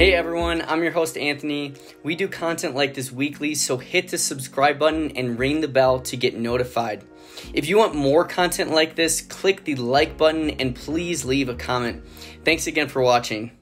Hey everyone, I'm your host Anthony. We do content like this weekly, so hit the subscribe button and ring the bell to get notified. If you want more content like this, click the like button and please leave a comment. Thanks again for watching.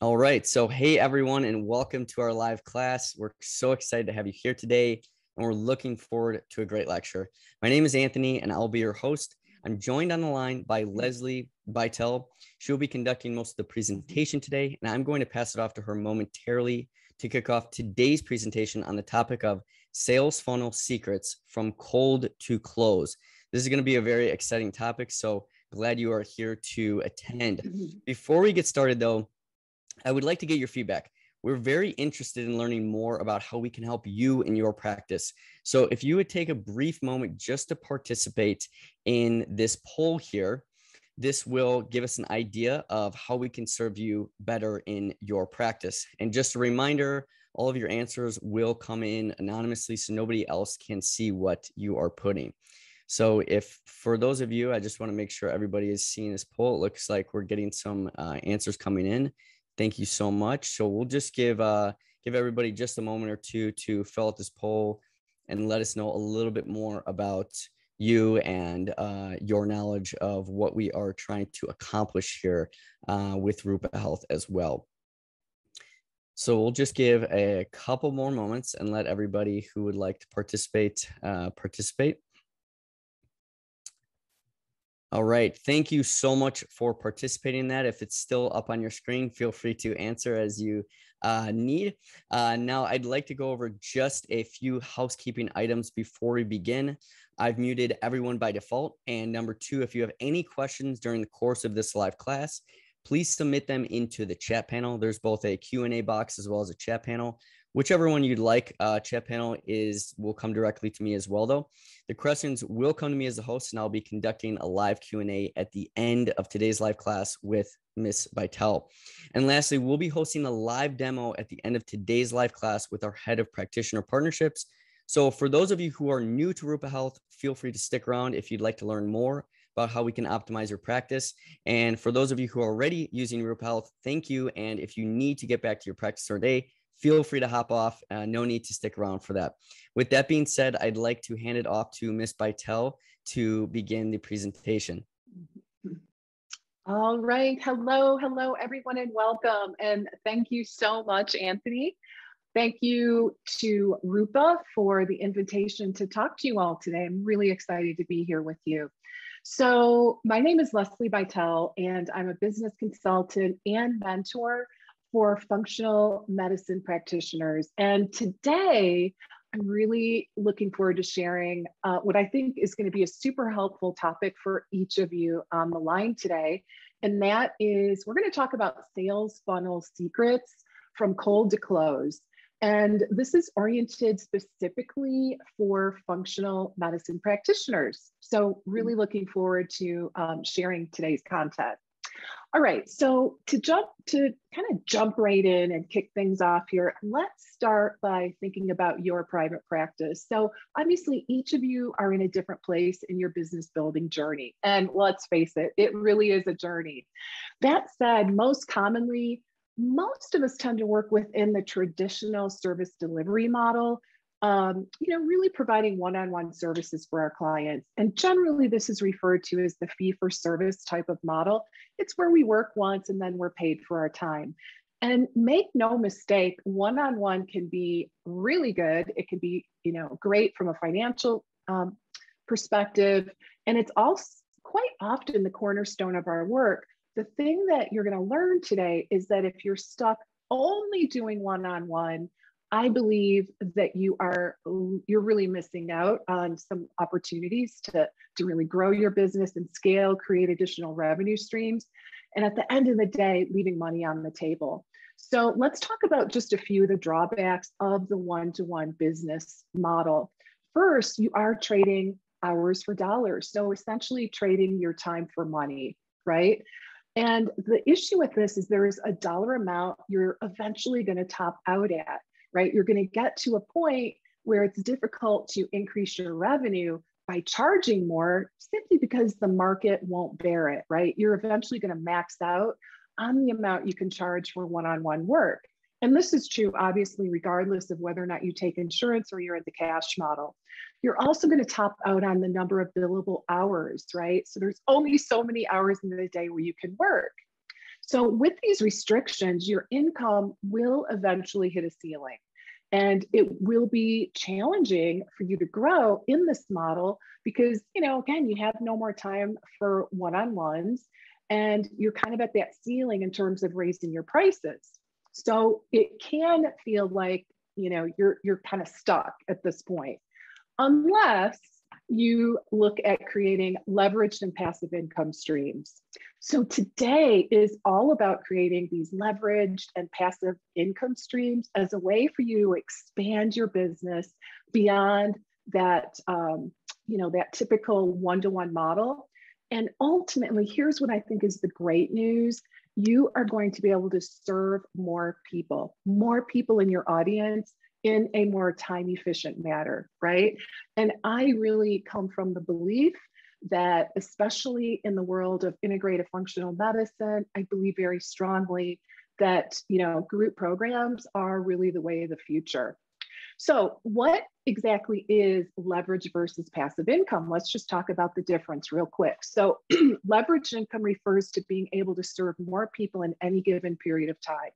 All right, so hey everyone, and welcome to our live class. We're so excited to have you here today, and we're looking forward to a great lecture. My name is Anthony, and I'll be your host. I'm joined on the line by Lesli Bitel. She'll be conducting most of the presentation today, and I'm going to pass it off to her momentarily to kick off today's presentation on the topic of sales funnel secrets from cold to close. This is going to be a very exciting topic, so glad you are here to attend. Mm-hmm. Before we get started, though, I would like to get your feedback. We're very interested in learning more about how we can help you in your practice. So, if you would take a brief moment just to participate in this poll here, this will give us an idea of how we can serve you better in your practice. And just a reminder, all of your answers will come in anonymously so nobody else can see what you are putting. So if for those of you, I just want to make sure everybody is seeing this poll. It looks like we're getting some uh, answers coming in. Thank you so much. So we'll just give uh, give everybody just a moment or two to fill out this poll and let us know a little bit more about you and uh, your knowledge of what we are trying to accomplish here uh, with Rupa Health as well. So we'll just give a couple more moments and let everybody who would like to participate uh, participate. All right. Thank you so much for participating in that. If it's still up on your screen, feel free to answer as you uh, need. Uh, now, I'd like to go over just a few housekeeping items before we begin. I've muted everyone by default. And number two, if you have any questions during the course of this live class, please submit them into the chat panel. There's both a Q&A box as well as a chat panel whichever one you'd like. Uh, chat panel is will come directly to me as well, though. The questions will come to me as the host, and I'll be conducting a live Q and A at the end of today's live class with Miss Bitel. And lastly, we'll be hosting a live demo at the end of today's live class with our head of practitioner partnerships. So for those of you who are new to Rupa Health, feel free to stick around if you'd like to learn more about how we can optimize your practice. And for those of you who are already using Rupa Health, thank you. And if you need to get back to your practice today, feel free to hop off. Uh, no need to stick around for that. With that being said, I'd like to hand it off to Miss Bitel to begin the presentation. All right. Hello, hello, everyone, and welcome. And thank you so much, Anthony. Thank you to Rupa for the invitation to talk to you all today. I'm really excited to be here with you. So, my name is Lesli Bitel, and I'm a business consultant and mentor for functional medicine practitioners. And today, I'm really looking forward to sharing uh, what I think is going to be a super helpful topic for each of you on the line today. And that is, we're going to talk about sales funnel secrets from cold to close. And this is oriented specifically for functional medicine practitioners. So, really looking forward to um, sharing today's content. All right, so to jump to kind of jump right in and kick things off here, let's start by thinking about your private practice. So obviously each of you are in a different place in your business building journey. And let's face it, it really is a journey. That said, most commonly, most of us tend to work within the traditional service delivery model um, you know, really providing one-on-one services for our clients. And generally, this is referred to as the fee-for-service type of model. It's where we work once and then we're paid for our time. And make no mistake, one-on-one can be really good. It can be, you know, great from a financial um, perspective, and it's also quite often the cornerstone of our work. The thing that you're going to learn today is that if you're stuck only doing one-on-one, I believe that you are you're really missing out on some opportunities to to really grow your business and scale, create additional revenue streams, and at the end of the day, leaving money on the table. So let's talk about just a few of the drawbacks of the one-to-one business model. First, you are trading hours for dollars. So essentially trading your time for money, right? And the issue with this is there is a dollar amount you're eventually going to top out at right? You're going to get to a point where it's difficult to increase your revenue by charging more simply because the market won't bear it, right? You're eventually going to max out on the amount you can charge for one on one work. And this is true, obviously, regardless of whether or not you take insurance or you're in the cash model. You're also going to top out on the number of billable hours, right? So there's only so many hours in the day where you can work. So with these restrictions, your income will eventually hit a ceiling. And it will be challenging for you to grow in this model because, you know, again, you have no more time for one on ones and you're kind of at that ceiling in terms of raising your prices. So it can feel like, you know, you're, you're kind of stuck at this point, unless you look at creating leveraged and passive income streams. So today is all about creating these leveraged and passive income streams as a way for you to expand your business beyond that, um, you know, that typical one-to-one model. And ultimately, here's what I think is the great news. You are going to be able to serve more people, more people in your audience in a more time efficient manner, right? And I really come from the belief that, especially in the world of integrative functional medicine, I believe very strongly that you know group programs are really the way of the future. So, what exactly is leverage versus passive income? Let's just talk about the difference real quick. So, leverage income refers to being able to serve more people in any given period of time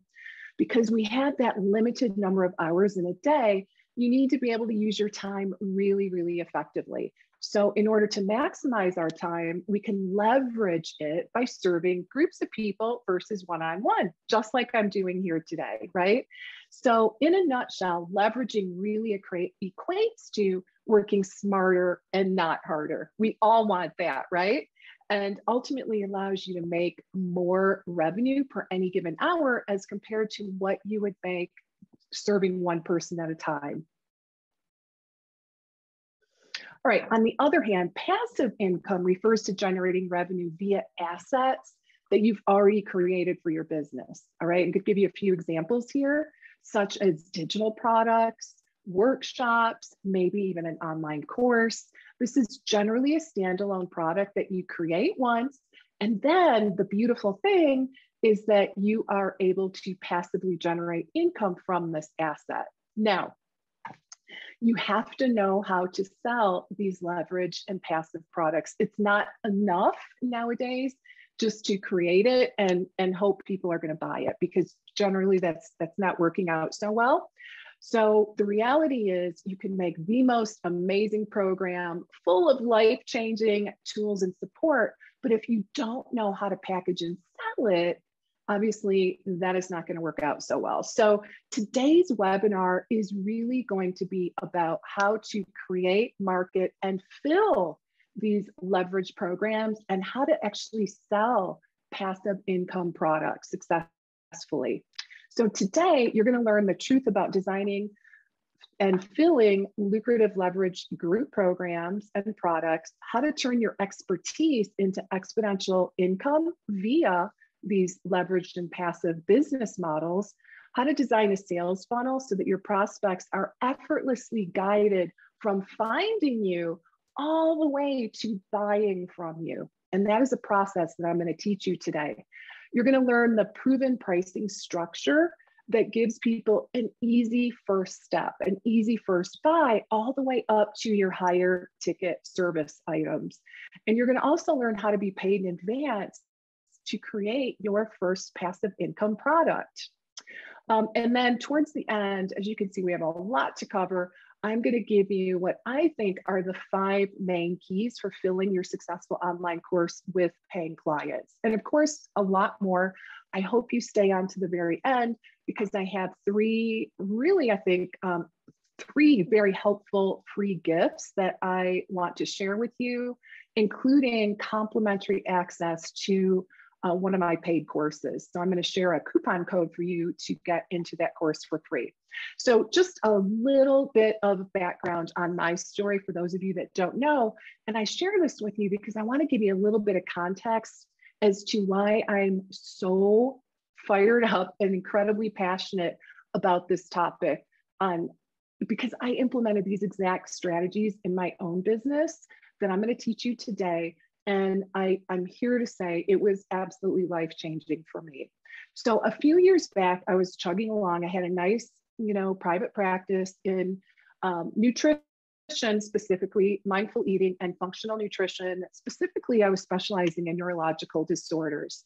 because we have that limited number of hours in a day, you need to be able to use your time really, really effectively. So, in order to maximize our time, we can leverage it by serving groups of people versus one on one, just like I'm doing here today, right? So, in a nutshell, leveraging really equates to working smarter and not harder. We all want that, right? And ultimately allows you to make more revenue per any given hour as compared to what you would make serving one person at a time. All right, on the other hand, passive income refers to generating revenue via assets that you've already created for your business. All right, I'm gonna give you a few examples here, such as digital products, workshops, maybe even an online course. This is generally a standalone product that you create once. And then the beautiful thing is that you are able to passively generate income from this asset. Now, you have to know how to sell these leverage and passive products. It's not enough nowadays just to create it and, and hope people are going to buy it because generally that's that's not working out so well. So the reality is you can make the most amazing program full of life-changing tools and support, but if you don't know how to package and sell it, obviously that is not going to work out so well. So today's webinar is really going to be about how to create, market, and fill these leverage programs and how to actually sell passive income products successfully. So today you're going to learn the truth about designing and filling lucrative leverage group programs and products, how to turn your expertise into exponential income via these leveraged and passive business models, how to design a sales funnel so that your prospects are effortlessly guided from finding you all the way to buying from you. And that is a process that I'm going to teach you today. You're going to learn the proven pricing structure that gives people an easy first step, an easy first buy, all the way up to your higher ticket service items. And you're going to also learn how to be paid in advance to create your first passive income product. Um, and then towards the end, as you can see, we have a lot to cover. I'm going to give you what I think are the five main keys for filling your successful online course with paying clients. And of course, a lot more. I hope you stay on to the very end because I have three really, I think, um, three very helpful free gifts that I want to share with you, including complimentary access to uh, one of my paid courses. So I'm going to share a coupon code for you to get into that course for free. So just a little bit of background on my story for those of you that don't know. And I share this with you because I want to give you a little bit of context as to why I'm so fired up and incredibly passionate about this topic on because I implemented these exact strategies in my own business that I'm going to teach you today And I, I'm here to say it was absolutely life changing for me. So a few years back, I was chugging along. I had a nice, you know, private practice in um, nutrition, specifically mindful eating and functional nutrition. Specifically, I was specializing in neurological disorders.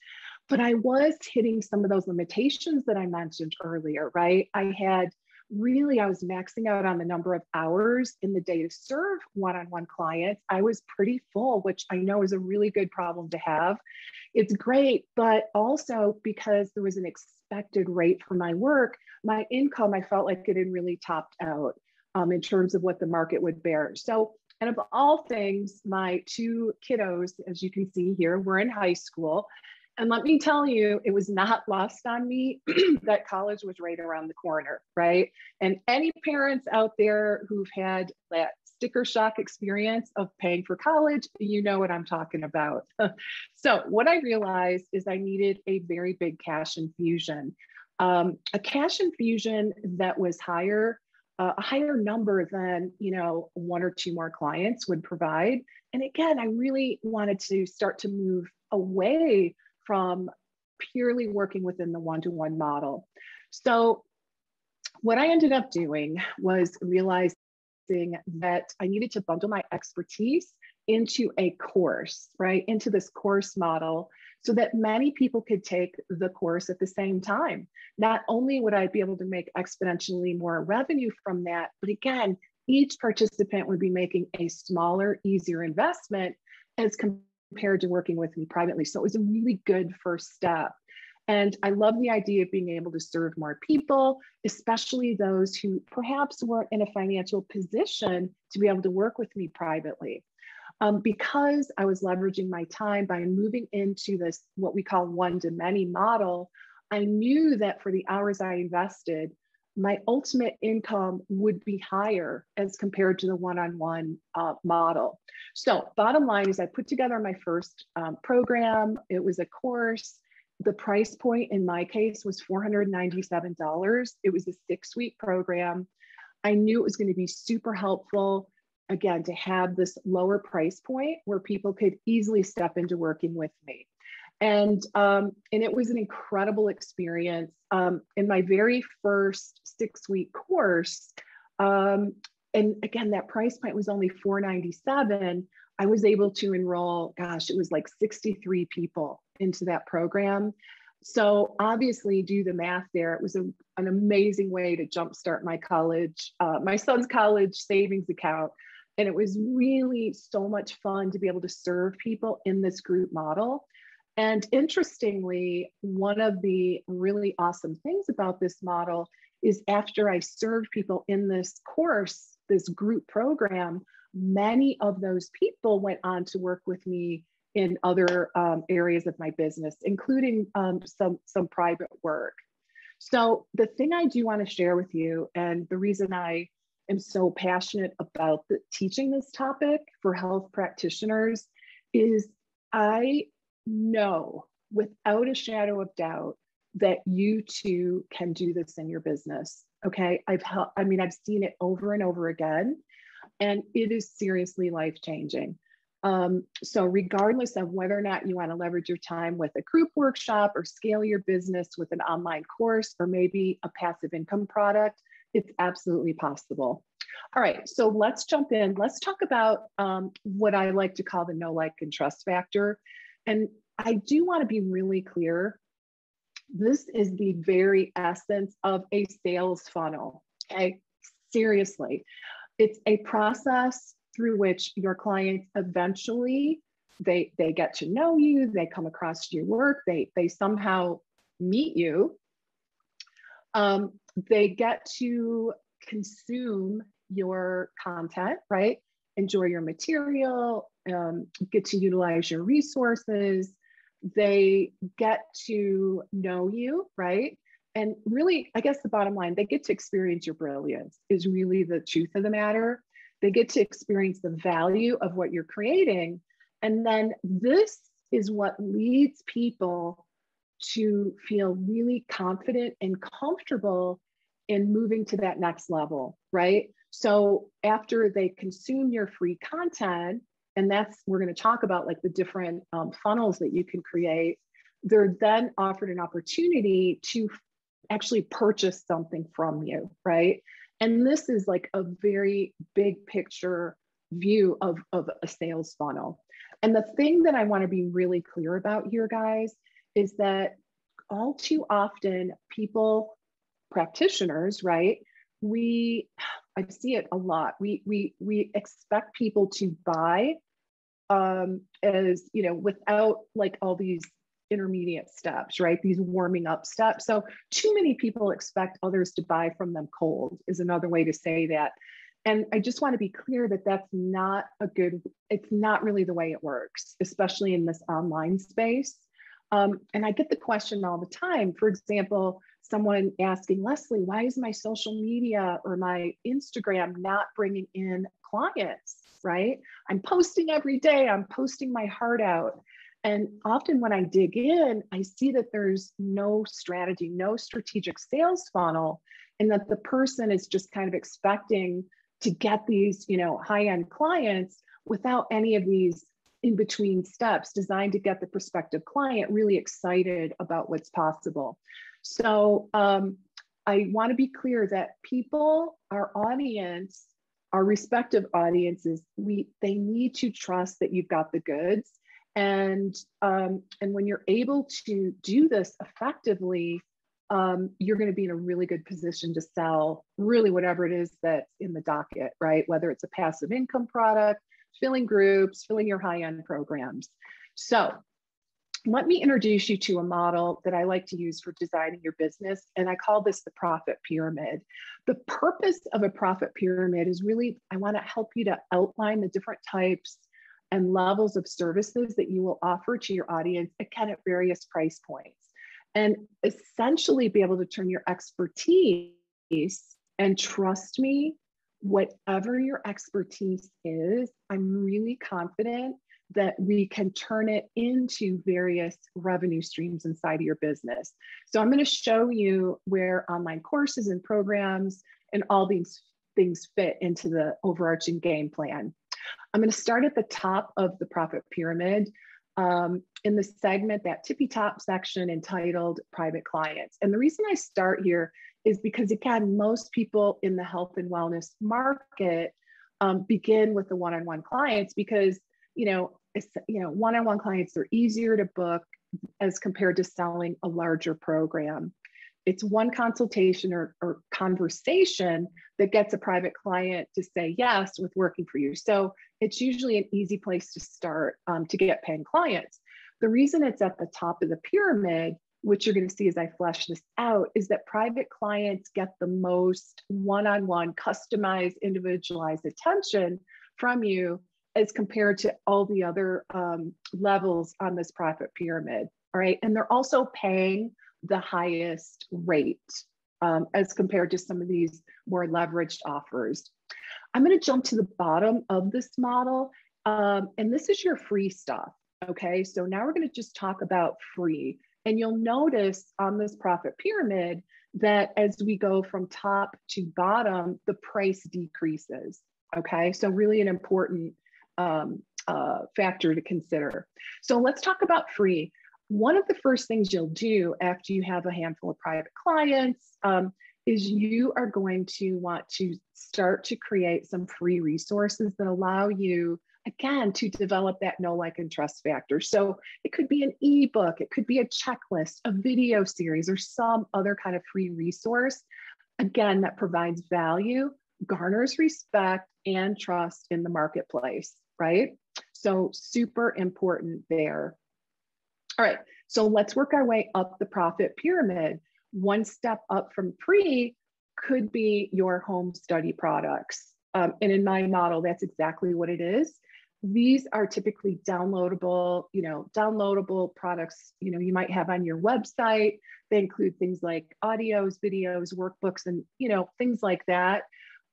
But I was hitting some of those limitations that I mentioned earlier, right? I had really, I was maxing out on the number of hours in the day to serve one on one clients. I was pretty full, which I know is a really good problem to have. It's great, but also because there was an expected rate for my work, my income, I felt like it had really topped out um, in terms of what the market would bear. So, and of all things, my two kiddos, as you can see here, were in high school. And let me tell you, it was not lost on me that college was right around the corner, right? And any parents out there who've had that sticker shock experience of paying for college, you know what I'm talking about. so, what I realized is I needed a very big cash infusion. Um, a cash infusion that was higher uh, a higher number than you know one or two more clients would provide and again i really wanted to start to move away from purely working within the one-to-one model so what i ended up doing was realizing that i needed to bundle my expertise into a course right into this course model so that many people could take the course at the same time. Not only would I be able to make exponentially more revenue from that, but again, each participant would be making a smaller, easier investment as compared to working with me privately. So it was a really good first step. And I love the idea of being able to serve more people, especially those who perhaps weren't in a financial position to be able to work with me privately. Um, because I was leveraging my time by moving into this, what we call one to many model, I knew that for the hours I invested, my ultimate income would be higher as compared to the one on one model. So, bottom line is, I put together my first um, program. It was a course. The price point in my case was $497. It was a six week program. I knew it was going to be super helpful again, to have this lower price point where people could easily step into working with me. And, um, and it was an incredible experience. Um, in my very first six week course, um, and again, that price point was only 497. I was able to enroll, gosh, it was like 63 people into that program. So obviously, do the math there. It was a, an amazing way to jumpstart my college, uh, my son's college savings account and it was really so much fun to be able to serve people in this group model. And interestingly, one of the really awesome things about this model is after I served people in this course, this group program, many of those people went on to work with me in other um, areas of my business, including um, some, some private work. So, the thing I do want to share with you, and the reason I am so passionate about the, teaching this topic for health practitioners is I know without a shadow of doubt that you too can do this in your business. Okay. I've helped, I mean, I've seen it over and over again, and it is seriously life changing. Um, so, regardless of whether or not you want to leverage your time with a group workshop or scale your business with an online course or maybe a passive income product, it's absolutely possible. All right, so let's jump in. Let's talk about um, what I like to call the know like, and trust factor. And I do want to be really clear. This is the very essence of a sales funnel. Okay, seriously, it's a process through which your clients eventually they they get to know you, they come across your work, they they somehow meet you. Um, they get to consume your content, right? Enjoy your material, um, get to utilize your resources. They get to know you, right? And really, I guess the bottom line, they get to experience your brilliance, is really the truth of the matter. They get to experience the value of what you're creating. And then this is what leads people to feel really confident and comfortable in moving to that next level, right? So after they consume your free content, and that's we're going to talk about like the different um, funnels that you can create they're then offered an opportunity to actually purchase something from you right? And this is like a very big picture view of, of a sales funnel. And the thing that i want to be really clear about here guys is that all too often people practitioners right we I see it a lot. We we we expect people to buy um as you know without like all these intermediate steps, right? These warming up steps. So too many people expect others to buy from them cold is another way to say that. And I just want to be clear that that's not a good, it's not really the way it works, especially in this online space. Um, and I get the question all the time. For example, someone asking Lesli, why is my social media or my Instagram not bringing in clients? Right? I'm posting every day, I'm posting my heart out. And often when I dig in, I see that there's no strategy, no strategic sales funnel, and that the person is just kind of expecting to get these, you know, high-end clients without any of these in between steps designed to get the prospective client really excited about what's possible. So um, I want to be clear that people, our audience, our respective audiences, we they need to trust that you've got the goods. And um, and when you're able to do this effectively, um, you're going to be in a really good position to sell really whatever it is that's in the docket, right? Whether it's a passive income product, filling groups, filling your high-end programs. So let me introduce you to a model that I like to use for designing your business, and I call this the profit pyramid. The purpose of a profit pyramid is really, I want to help you to outline the different types and levels of services that you will offer to your audience, again, at various price points, and essentially be able to turn your expertise and trust me, whatever your expertise is, I'm really confident that we can turn it into various revenue streams inside of your business. So I'm going to show you where online courses and programs and all these things fit into the overarching game plan. I'm going to start at the top of the profit pyramid um, in the segment, that tippy top section entitled private clients. And the reason I start here is because, again, most people in the health and wellness market um, begin with the one on one clients because you know, you know, one-on-one clients are easier to book as compared to selling a larger program. It's one consultation or, or conversation that gets a private client to say yes with working for you. So it's usually an easy place to start um, to get paying clients. The reason it's at the top of the pyramid, which you're going to see as I flesh this out, is that private clients get the most one on one, customized, individualized attention from you as compared to all the other um, levels on this profit pyramid. All right. And they're also paying the highest rate um, as compared to some of these more leveraged offers. I'm going to jump to the bottom of this model. Um, and this is your free stuff. Okay. So now we're going to just talk about free. And you'll notice on this profit pyramid that as we go from top to bottom, the price decreases. Okay. So, really, an important um, uh, factor to consider. So let's talk about free. One of the first things you'll do after you have a handful of private clients um, is you are going to want to start to create some free resources that allow you again to develop that know like and trust factor so it could be an ebook it could be a checklist a video series or some other kind of free resource again that provides value garners respect and trust in the marketplace right? So super important there. All right, so let's work our way up the profit pyramid. One step up from pre could be your home study products. Um, and in my model, that's exactly what it is. These are typically downloadable, you know, downloadable products, you know, you might have on your website. They include things like audios, videos, workbooks, and, you know, things like that.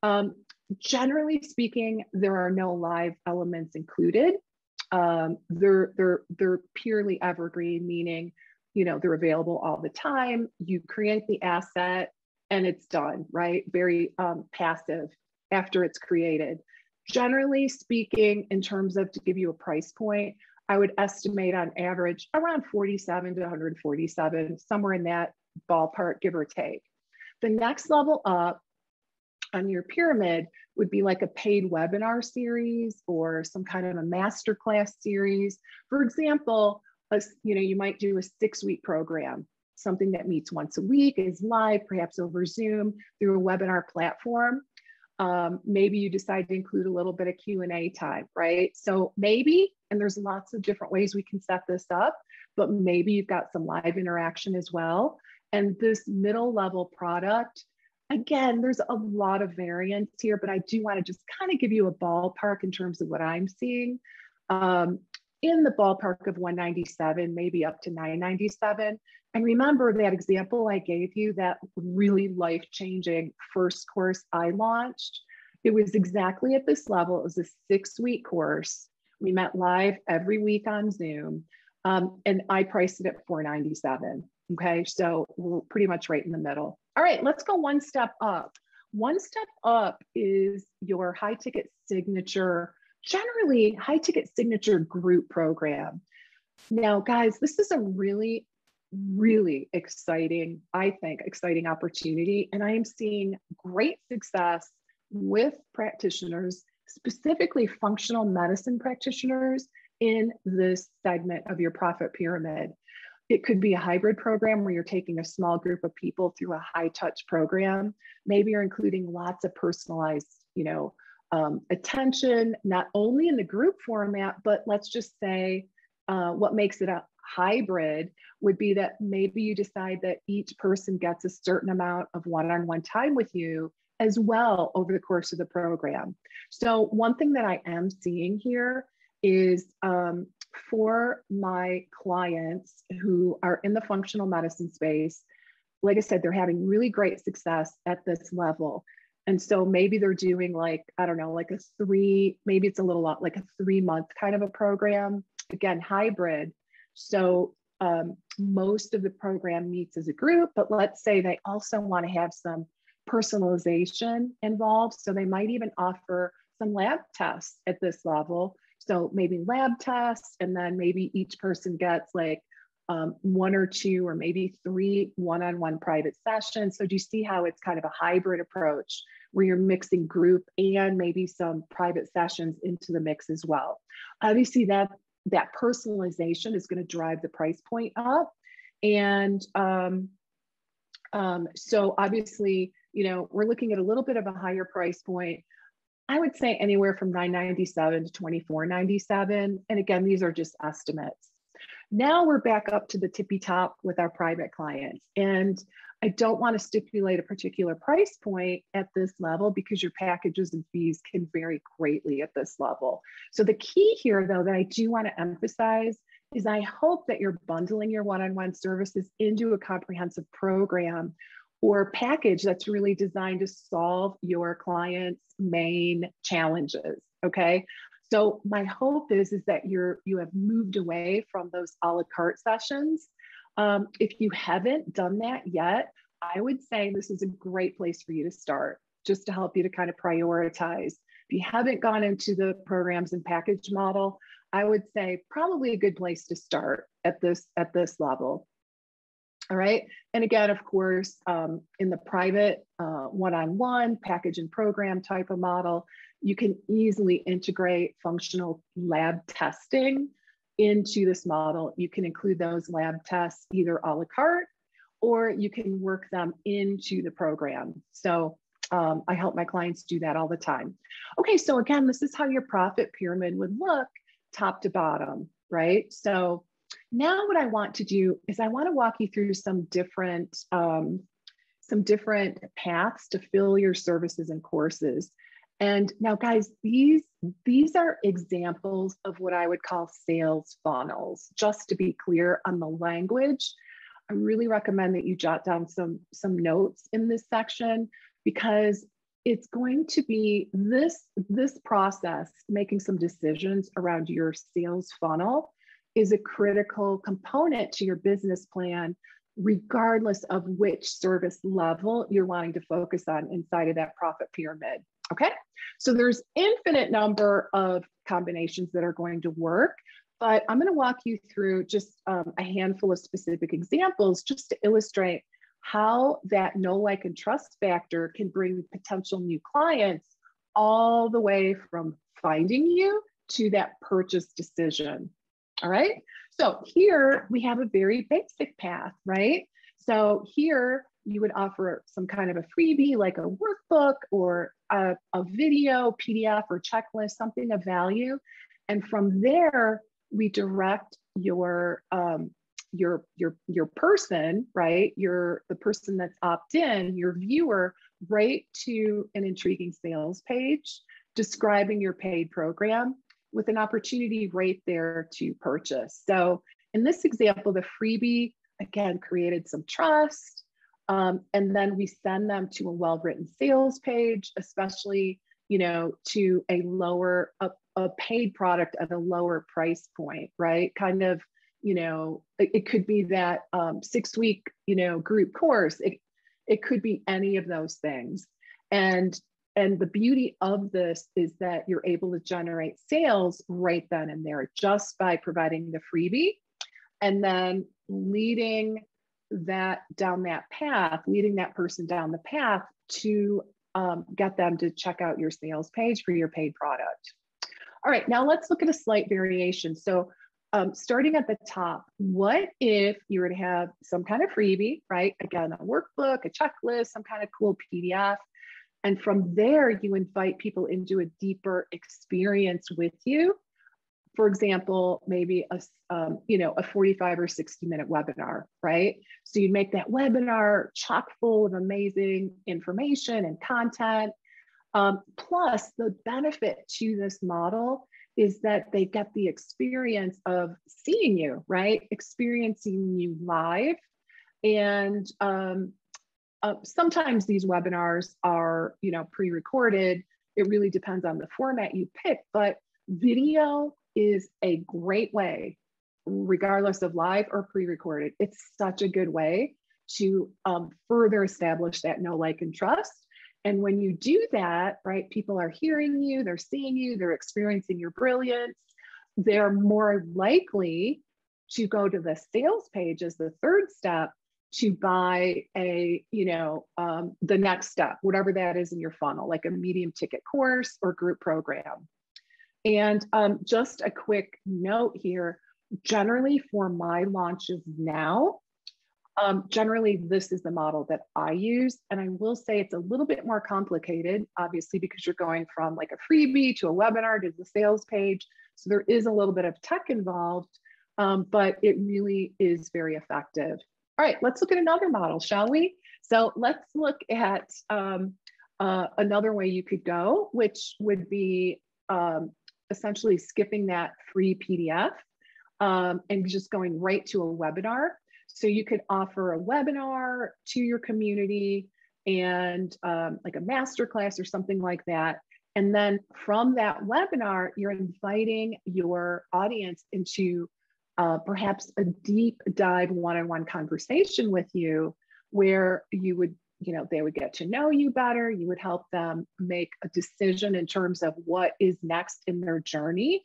Um, generally speaking, there are no live elements included. Um, they're they're they're purely evergreen, meaning you know they're available all the time. You create the asset and it's done, right? Very um, passive after it's created. generally speaking, in terms of to give you a price point, I would estimate on average around 47 to 147, somewhere in that ballpark, give or take. The next level up on your pyramid would be like a paid webinar series or some kind of a masterclass series. For example, a, you know, you might do a six week program, something that meets once a week, is live, perhaps over Zoom through a webinar platform. Um, maybe you decide to include a little bit of Q&A time, right? So maybe, and there's lots of different ways we can set this up, but maybe you've got some live interaction as well. And this middle level product, again, there's a lot of variance here, but I do want to just kind of give you a ballpark in terms of what I'm seeing. Um, in the ballpark of 197, maybe up to 997. And remember that example I gave you, that really life changing first course I launched. It was exactly at this level. It was a six week course. We met live every week on Zoom. Um, and I priced it at 497. Okay, so pretty much right in the middle. All right, let's go one step up. One step up is your high ticket signature, generally high ticket signature group program. Now, guys, this is a really, really exciting, I think, exciting opportunity. And I am seeing great success with practitioners, specifically functional medicine practitioners in this segment of your profit pyramid. It could be a hybrid program where you're taking a small group of people through a high touch program. Maybe you're including lots of personalized, you know, um, attention, not only in the group format, but let's just say uh, what makes it a hybrid would be that maybe you decide that each person gets a certain amount of one on one time with you as well over the course of the program. So, one thing that I am seeing here is um, for my clients who are in the functional medicine space, like I said, they're having really great success at this level. And so maybe they're doing like, I don't know, like a three, maybe it's a little lot like a three month kind of a program, again, hybrid. So um, most of the program meets as a group, but let's say they also want to have some personalization involved. So they might even offer some lab tests at this level so maybe lab tests, and then maybe each person gets like um, one or two or maybe three one-on-one private sessions. So do you see how it's kind of a hybrid approach where you're mixing group and maybe some private sessions into the mix as well? Obviously that, that personalization is gonna drive the price point up. And um, um, so obviously, you know, we're looking at a little bit of a higher price point, I would say anywhere from 997 to 2497. And again, these are just estimates. Now we're back up to the tippy top with our private clients. And I don't want to stipulate a particular price point at this level because your packages and fees can vary greatly at this level. So the key here, though, that I do want to emphasize is I hope that you're bundling your one on one services into a comprehensive program or package that's really designed to solve your client's main challenges. Okay. So my hope is, is that you're you have moved away from those a la carte sessions. Um, if you haven't done that yet, I would say this is a great place for you to start, just to help you to kind of prioritize. If you haven't gone into the programs and package model, I would say probably a good place to start at this at this level. All right. And again, of course, um, in the private uh, one-on-one package and program type of model, you can easily integrate functional lab testing into this model. You can include those lab tests either a la carte or you can work them into the program. So um, I help my clients do that all the time. Okay, so again, this is how your profit pyramid would look top to bottom, right? So now what I want to do is I want to walk you through some different um, some different paths to fill your services and courses. And now guys, these these are examples of what I would call sales funnels. Just to be clear on the language, I really recommend that you jot down some some notes in this section because it's going to be this this process making some decisions around your sales funnel is a critical component to your business plan, regardless of which service level you're wanting to focus on inside of that profit pyramid. Okay, so there's infinite number of combinations that are going to work, but I'm going to walk you through just um, a handful of specific examples just to illustrate how that know, like, and trust factor can bring potential new clients all the way from finding you to that purchase decision. All right. So here we have a very basic path, right? So here you would offer some kind of a freebie like a workbook or a, a video, PDF, or checklist, something of value. And from there, we direct your um, your your your person right your the person that's opt in your viewer right to an intriguing sales page describing your paid program with an opportunity right there to purchase. So in this example the freebie again created some trust um, and then we send them to a well-written sales page especially you know to a lower a, a paid product at a lower price point right? Kind of you know it, it could be that um, six week you know group course. It, it could be any of those things. And and the beauty of this is that you're able to generate sales right then and there just by providing the freebie and then leading that down that path leading that person down the path to um, get them to check out your sales page for your paid product all right now let's look at a slight variation so um, starting at the top, what if you were to have some kind of freebie, right? Again, a workbook, a checklist, some kind of cool PDF. And from there, you invite people into a deeper experience with you. For example, maybe a um, you know a 45 or 60 minute webinar, right? So you'd make that webinar chock full of amazing information and content. Um, plus, the benefit to this model is that they get the experience of seeing you, right? Experiencing you live. And um, uh, sometimes these webinars are, you know, pre-recorded. It really depends on the format you pick, but video is a great way, regardless of live or pre-recorded. It's such a good way to um, further establish that know, like, and trust and when you do that, right, people are hearing you, they're seeing you, they're experiencing your brilliance. They're more likely to go to the sales page as the third step to buy a, you know, um, the next step, whatever that is in your funnel, like a medium ticket course or group program. And um, just a quick note here generally for my launches now, um, generally, this is the model that I use. And I will say it's a little bit more complicated, obviously, because you're going from like a freebie to a webinar to the sales page. So there is a little bit of tech involved, um, but it really is very effective. All right, let's look at another model, shall we? So let's look at um, uh, another way you could go, which would be um, essentially skipping that free PDF um, and just going right to a webinar. So you could offer a webinar to your community and um, like a masterclass or something like that. And then from that webinar, you're inviting your audience into uh, perhaps a deep dive one-on-one conversation with you where you would you know they would get to know you better you would help them make a decision in terms of what is next in their journey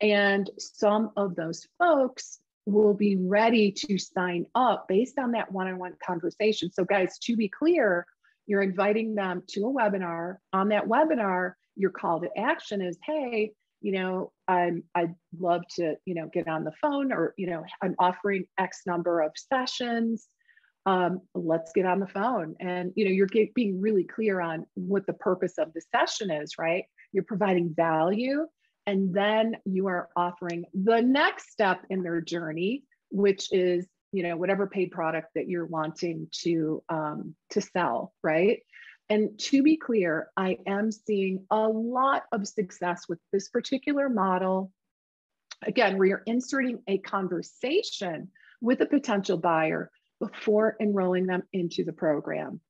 and some of those folks will be ready to sign up based on that one-on-one conversation. So guys, to be clear, you're inviting them to a webinar. On that webinar, your call to action is, hey, you know, I'm I'd love to, you know, get on the phone or, you know, I'm offering X number of sessions. Um, let's get on the phone. And, you know, you're get, being really clear on what the purpose of the session is, right? You're providing value and then you are offering the next step in their journey, which is you know whatever paid product that you're wanting to um, to sell, right? And to be clear, I am seeing a lot of success with this particular model. Again, where you're inserting a conversation with a potential buyer before enrolling them into the program.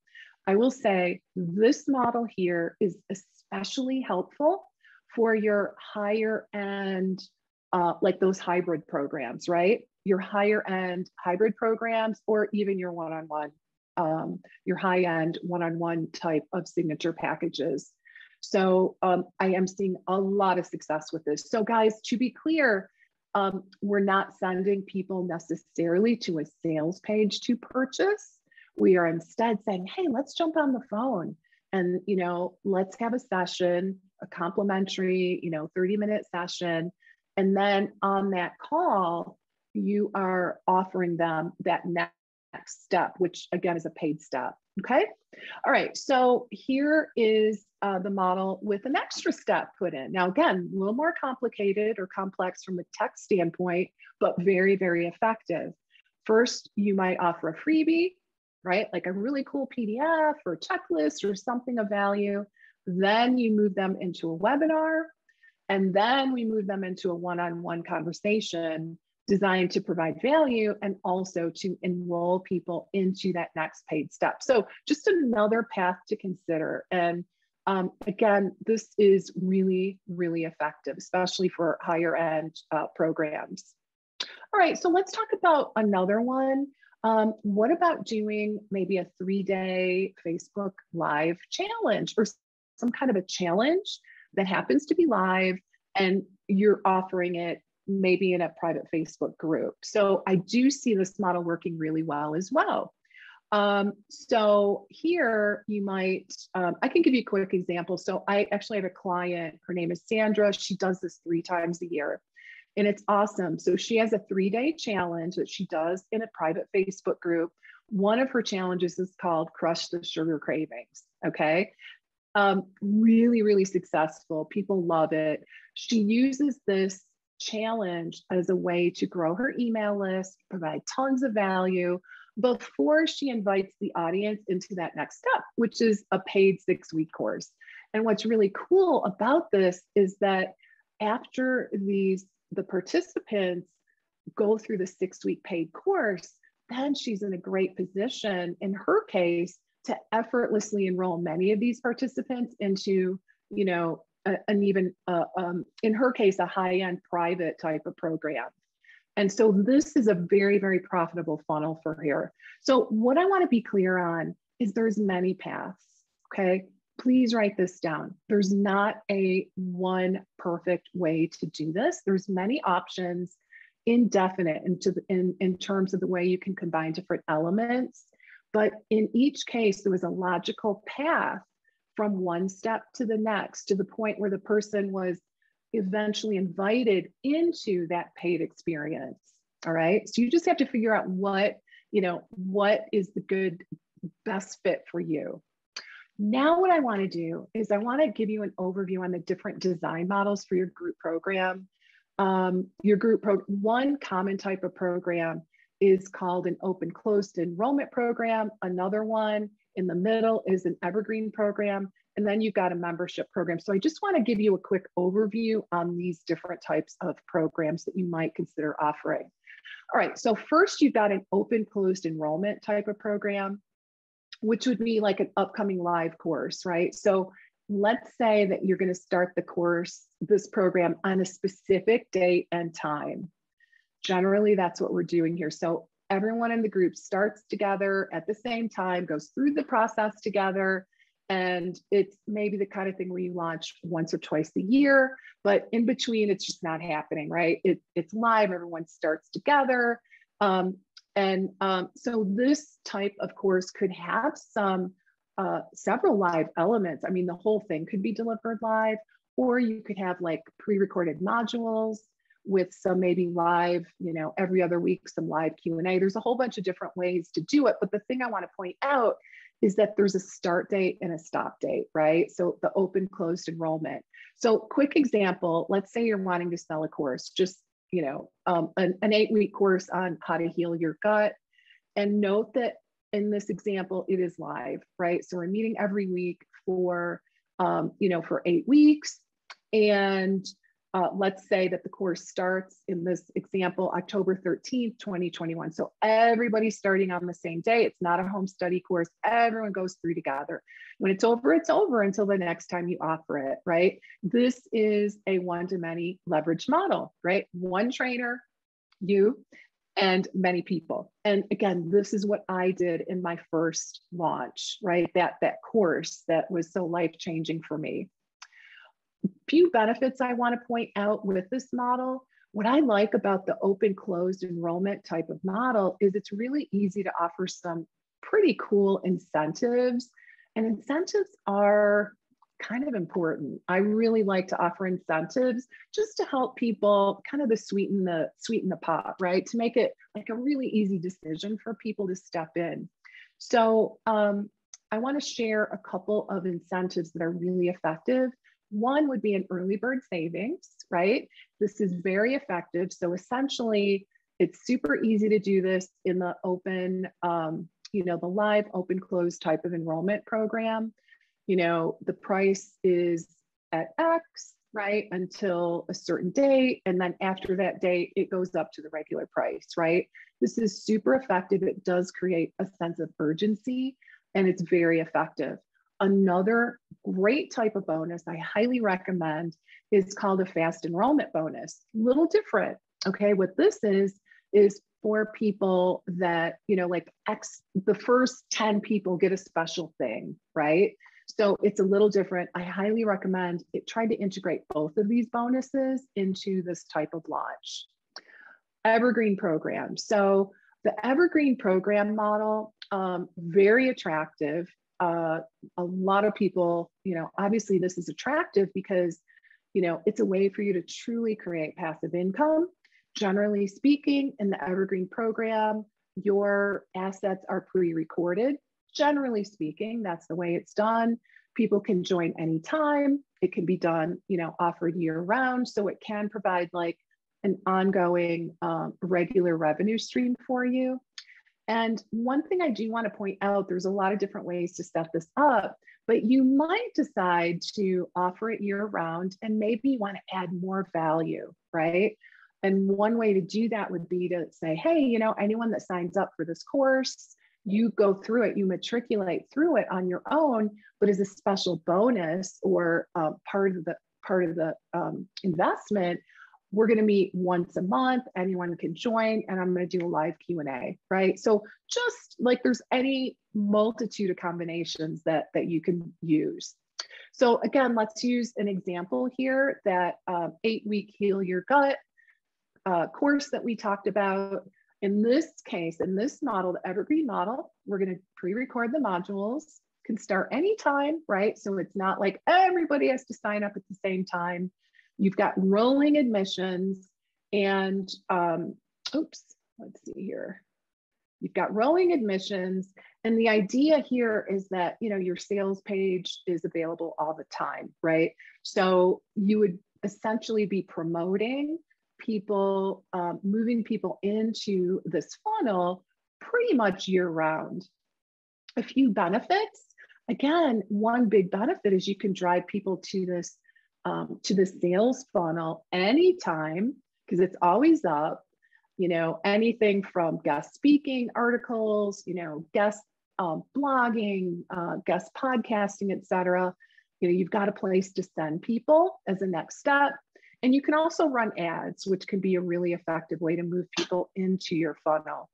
I will say this model here is especially helpful for your higher end, uh, like those hybrid programs, right? Your higher end hybrid programs, or even your one on one, your high end one on one type of signature packages. So um, I am seeing a lot of success with this. So guys, to be clear, um, we're not sending people necessarily to a sales page to purchase. We are instead saying, hey, let's jump on the phone and, you know, let's have a session, a complimentary, you know, 30 minute session. And then on that call, you are offering them that next step, which again is a paid step. Okay. All right. So here is uh, the model with an extra step put in. Now, again, a little more complicated or complex from a tech standpoint, but very, very effective. First, you might offer a freebie, right? Like a really cool PDF or checklist or something of value. Then you move them into a webinar. And then we move them into a one on one conversation designed to provide value and also to enroll people into that next paid step. So, just another path to consider. And um, again, this is really, really effective, especially for higher end uh, programs. All right, so let's talk about another one. Um, what about doing maybe a three day Facebook Live challenge or some kind of a challenge that happens to be live and you're offering it maybe in a private Facebook group. So I do see this model working really well as well. Um, so here you might, um, I can give you a quick example. So I actually have a client, her name is Sandra. She does this three times a year and it's awesome. So she has a three day challenge that she does in a private Facebook group. One of her challenges is called Crush the Sugar Cravings. Okay. Um, really, really successful. People love it. She uses this challenge as a way to grow her email list, provide tons of value before she invites the audience into that next step, which is a paid six week course. And what's really cool about this is that after these the participants go through the six week paid course, then she's in a great position in her case to effortlessly enroll many of these participants into, you know, an even, uh, um, in her case, a high end private type of program. And so this is a very, very profitable funnel for her. So what I want to be clear on is there's many paths. Okay. Please write this down. There's not a one perfect way to do this. There's many options, indefinite into the, in, in terms of the way you can combine different elements. But in each case, there was a logical path from one step to the next to the point where the person was eventually invited into that paid experience. All right? So you just have to figure out what you know what is the good best fit for you. Now what i want to do is i want to give you an overview on the different design models for your group program. Um, your group pro one common type of program is called an open closed enrollment program another one in the middle is an evergreen program. And then you've got a membership program. So I just want to give you a quick overview on these different types of programs that you might consider offering. All right, so first you've got an open closed enrollment type of program, which would be like an upcoming live course, right? So let's say that you're going to start the course, this program on a specific date and time. Generally, that's what we're doing here. So everyone in the group starts together at the same time, goes through the process together. And it's maybe the kind of thing where you launch once or twice a year, but in between, it's just not happening, right? It, it's live, everyone starts together. Um, and um, so this type of course could have some uh, several live elements. I mean, the whole thing could be delivered live, or you could have like pre-recorded modules with some maybe live, you know, every other week, some live Q&A. There's a whole bunch of different ways to do it. But the thing I want to point out is that there's a start date and a stop date, right? So the open closed enrollment. So quick example, let's say you're wanting to sell a course, just, you know, um, an, an eight week course on how to heal your gut. And note that in this example, it is live, right? So we're meeting every week for, um, you know, for eight weeks. And uh, let's say that the course starts in this example, October 13th, 2021. So everybody's starting on the same day. It's not a home study course. Everyone goes through together. When it's over, it's over until the next time you offer it, right? This is a one to many leverage model, right? One trainer, you, and many people. And again, this is what I did in my first launch, right? That that course that was so life changing for me. Few benefits I want to point out with this model. What I like about the open closed enrollment type of model is it's really easy to offer some pretty cool incentives. And incentives are kind of important. I really like to offer incentives just to help people kind of the sweeten the sweeten the pot, right? To make it like a really easy decision for people to step in. So um, I want to share a couple of incentives that are really effective. One would be an early bird savings, right? This is very effective. So essentially, it's super easy to do this in the open, um, you know, the live open close type of enrollment program you know, the price is at X, right, until a certain date. And then after that date, it goes up to the regular price, right? This is super effective. It does create a sense of urgency and it's very effective. Another great type of bonus I highly recommend is called a fast enrollment bonus. A little different. Okay, what this is, is for people that, you know, like X, the first 10 people get a special thing, right? So it's a little different. I highly recommend it. Try to integrate both of these bonuses into this type of launch. Evergreen program. So the evergreen program model, um, very attractive. Uh, a lot of people, you know, obviously this is attractive because, you know, it's a way for you to truly create passive income. Generally speaking, in the evergreen program, your assets are pre-recorded generally speaking, that's the way it's done. People can join anytime. It can be done, you know, offered year round. So it can provide like an ongoing um, regular revenue stream for you. And one thing I do want to point out, there's a lot of different ways to set this up, but you might decide to offer it year round and maybe you want to add more value, right? And one way to do that would be to say, hey, you know, anyone that signs up for this course, you go through it, you matriculate through it on your own, but as a special bonus or uh, part of the part of the um, investment, we're going to meet once a month. Anyone can join, and I'm going to do a live Q and A. Right. So just like there's any multitude of combinations that that you can use. So again, let's use an example here. That um, eight week heal your gut uh, course that we talked about. In this case, in this model, the evergreen model, we're going to pre-record the modules, can start anytime, right? So it's not like everybody has to sign up at the same time. You've got rolling admissions and, um, oops, let's see here. You've got rolling admissions. And the idea here is that, you know, your sales page is available all the time, right? So you would essentially be promoting people, um, moving people into this funnel pretty much year round. A few benefits. Again, one big benefit is you can drive people to this um, to the sales funnel anytime because it's always up. You know, anything from guest speaking articles, you know, guest um, blogging, uh, guest podcasting, etc. You know, you've got a place to send people as a next step. And you can also run ads, which can be a really effective way to move people into your funnel.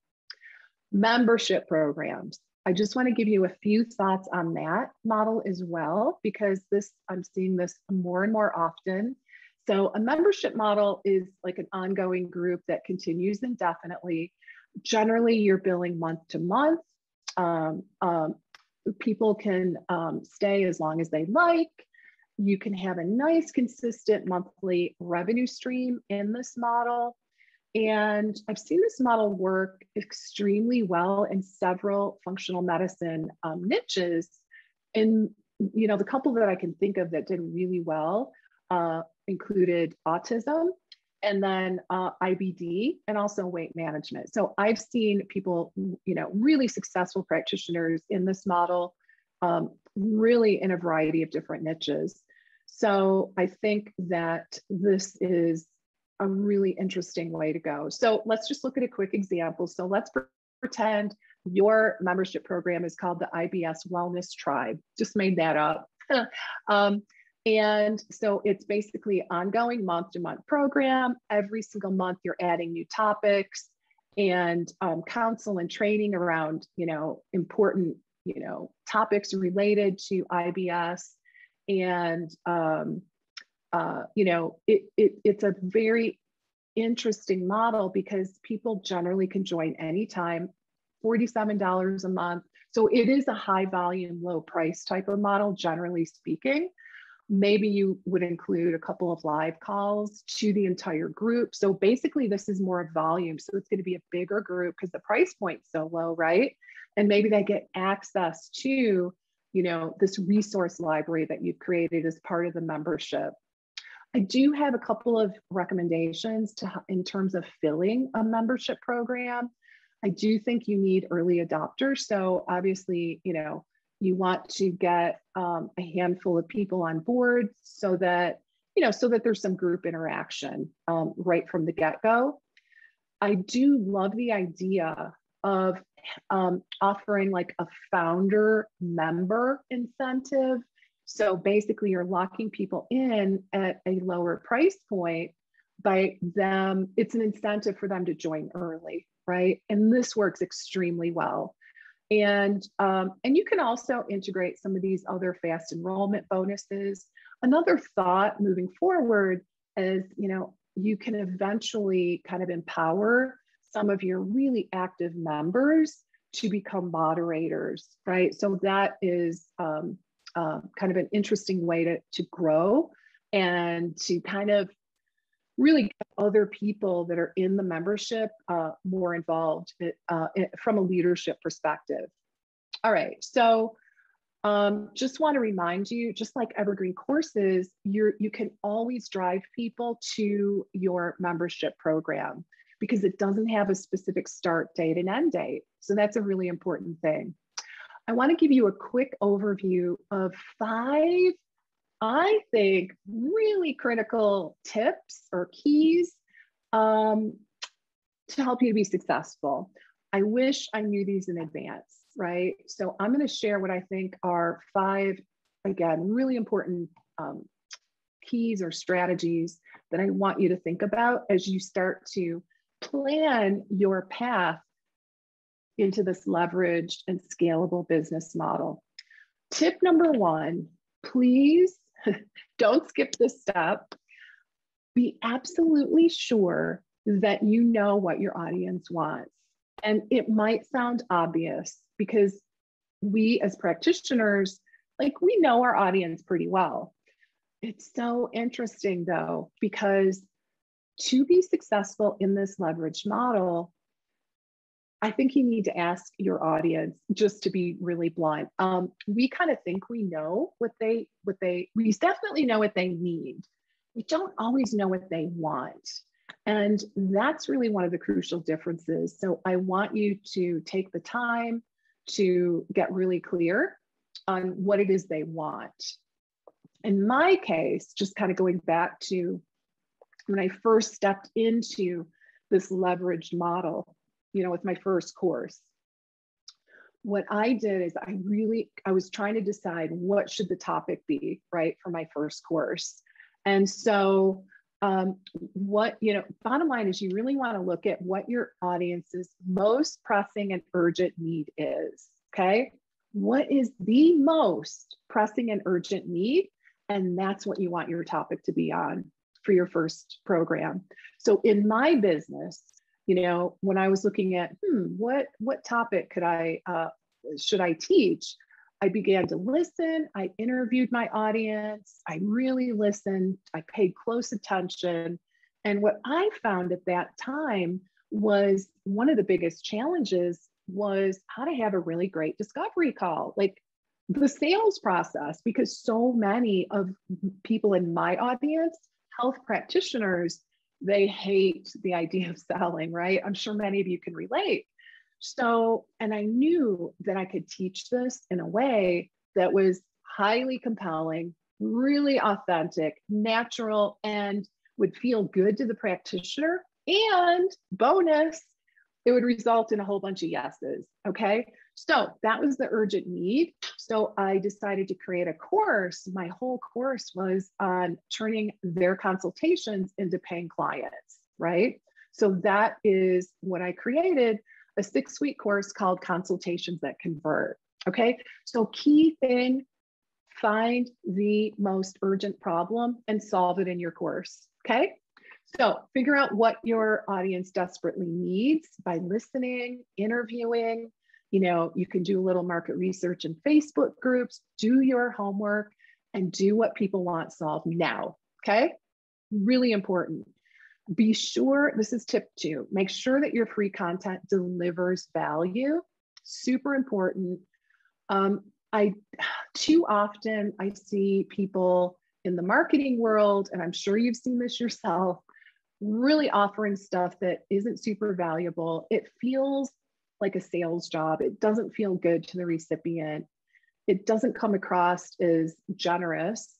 Membership programs. I just want to give you a few thoughts on that model as well, because this I'm seeing this more and more often. So a membership model is like an ongoing group that continues indefinitely. Generally, you're billing month to month. Um, um, people can um, stay as long as they like you can have a nice, consistent monthly revenue stream in this model. And I've seen this model work extremely well in several functional medicine um, niches. And, you know, the couple that I can think of that did really well uh, included autism and then uh, IBD and also weight management. So I've seen people, you know, really successful practitioners in this model, um, really in a variety of different niches. So I think that this is a really interesting way to go. So let's just look at a quick example. So let's pretend your membership program is called the IBS Wellness Tribe. Just made that up. um, and so it's basically ongoing month to month program. Every single month you're adding new topics and um, counsel and training around, you know, important, you know, topics related to IBS and um, uh, you know, it, it, it's a very interesting model because people generally can join anytime, $47 a month. So it is a high volume, low price type of model, generally speaking. Maybe you would include a couple of live calls to the entire group. So basically, this is more of volume. So it's going to be a bigger group because the price point's so low, right? And maybe they get access to, you know, this resource library that you've created as part of the membership. I do have a couple of recommendations to in terms of filling a membership program. I do think you need early adopters. So obviously, you know, you want to get um, a handful of people on board so that you know so that there's some group interaction um, right from the get-go i do love the idea of um, offering like a founder member incentive so basically you're locking people in at a lower price point by them it's an incentive for them to join early right and this works extremely well and, um, and you can also integrate some of these other fast enrollment bonuses. Another thought moving forward is, you know, you can eventually kind of empower some of your really active members to become moderators, right? So that is um, uh, kind of an interesting way to, to grow and to kind of really get other people that are in the membership uh, more involved uh, from a leadership perspective. All right, so um, just want to remind you, just like Evergreen Courses, you you can always drive people to your membership program because it doesn't have a specific start date and end date. So that's a really important thing. I want to give you a quick overview of five I think, really critical tips or keys um, to help you to be successful. I wish I knew these in advance, right? So I'm going to share what I think are five, again, really important um, keys or strategies that I want you to think about as you start to plan your path into this leveraged and scalable business model. Tip number one, please don't skip this step. Be absolutely sure that you know what your audience wants. And it might sound obvious because we as practitioners, like we know our audience pretty well. It's so interesting though, because to be successful in this leveraged model, I think you need to ask your audience just to be really blunt. Um, we kind of think we know what they what they we definitely know what they need. We don't always know what they want. And that's really one of the crucial differences. So I want you to take the time to get really clear on what it is they want. In my case, just kind of going back to when I first stepped into this leveraged model, you know, with my first course. What I did is I really, I was trying to decide what should the topic be, right, for my first course. And so um, what, you know, bottom line is you really want to look at what your audience's most pressing and urgent need is, okay? What is the most pressing and urgent need? And that's what you want your topic to be on for your first program. So in my business, you know, when I was looking at, hmm, what what topic could I uh, should I teach? I began to listen. I interviewed my audience. I really listened. I paid close attention. And what I found at that time was one of the biggest challenges was how to have a really great discovery call. Like the sales process, because so many of people in my audience, health practitioners, they hate the idea of selling, right? I'm sure many of you can relate. So, and I knew that I could teach this in a way that was highly compelling, really authentic, natural, and would feel good to the practitioner. And bonus, it would result in a whole bunch of yeses. Okay. So that was the urgent need. So I decided to create a course. My whole course was on turning their consultations into paying clients, right? So that is what I created a six week course called Consultations That Convert. Okay. So, key thing find the most urgent problem and solve it in your course. Okay. So figure out what your audience desperately needs by listening, interviewing. You know, you can do a little market research in Facebook groups, do your homework, and do what people want solved now. Okay. Really important. Be sure, this is tip two, make sure that your free content delivers value. Super important. Um, I too often I see people in the marketing world, and I'm sure you've seen this yourself, really offering stuff that isn't super valuable. It feels like a sales job. It doesn't feel good to the recipient. It doesn't come across as generous.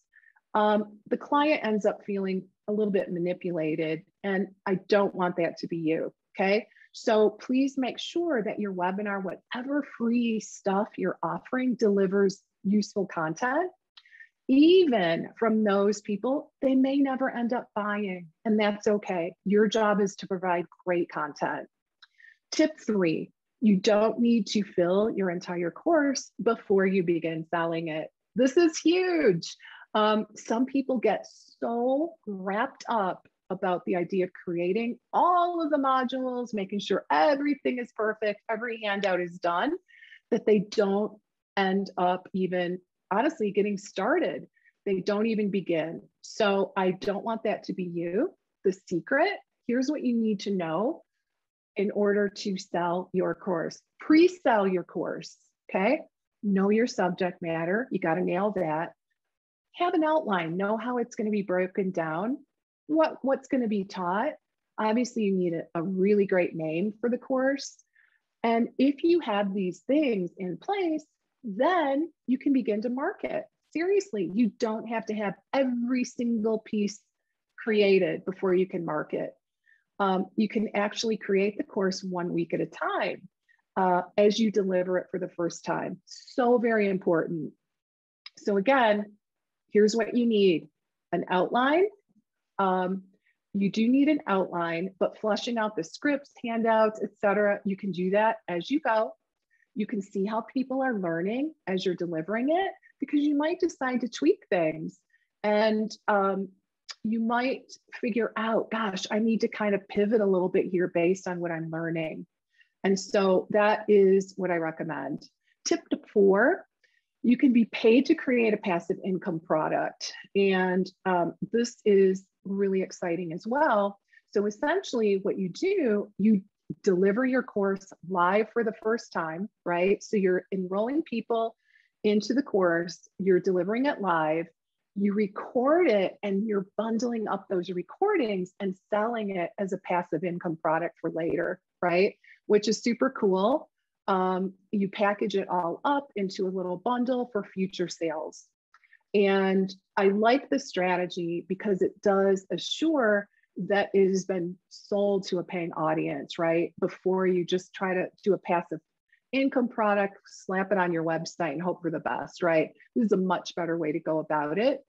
Um, the client ends up feeling a little bit manipulated, and I don't want that to be you. Okay. So please make sure that your webinar, whatever free stuff you're offering, delivers useful content. Even from those people, they may never end up buying, and that's okay. Your job is to provide great content. Tip three you don't need to fill your entire course before you begin selling it. This is huge. Um, some people get so wrapped up about the idea of creating all of the modules, making sure everything is perfect, every handout is done, that they don't end up even honestly getting started. They don't even begin. So I don't want that to be you. The secret here's what you need to know in order to sell your course. Pre sell your course, okay? Know your subject matter. You got to nail that. Have an outline, know how it's going to be broken down what what's going to be taught. Obviously, you need a, a really great name for the course. And if you have these things in place, then you can begin to market. Seriously, you don't have to have every single piece created before you can market. Um, you can actually create the course one week at a time uh, as you deliver it for the first time. So very important. So again, here's what you need an outline um, you do need an outline, but fleshing out the scripts, handouts, etc. you can do that as you go. You can see how people are learning as you're delivering it because you might decide to tweak things and um, you might figure out, gosh, I need to kind of pivot a little bit here based on what I'm learning. And so that is what I recommend. Tip four you can be paid to create a passive income product. And um, this is really exciting as well. So essentially, what you do, you deliver your course live for the first time, right? So you're enrolling people into the course, you're delivering it live, you record it, and you're bundling up those recordings and selling it as a passive income product for later, right? Which is super cool. Um, you package it all up into a little bundle for future sales. And I like the strategy because it does assure that it has been sold to a paying audience, right? Before you just try to do a passive income product, slap it on your website and hope for the best, right? This is a much better way to go about it.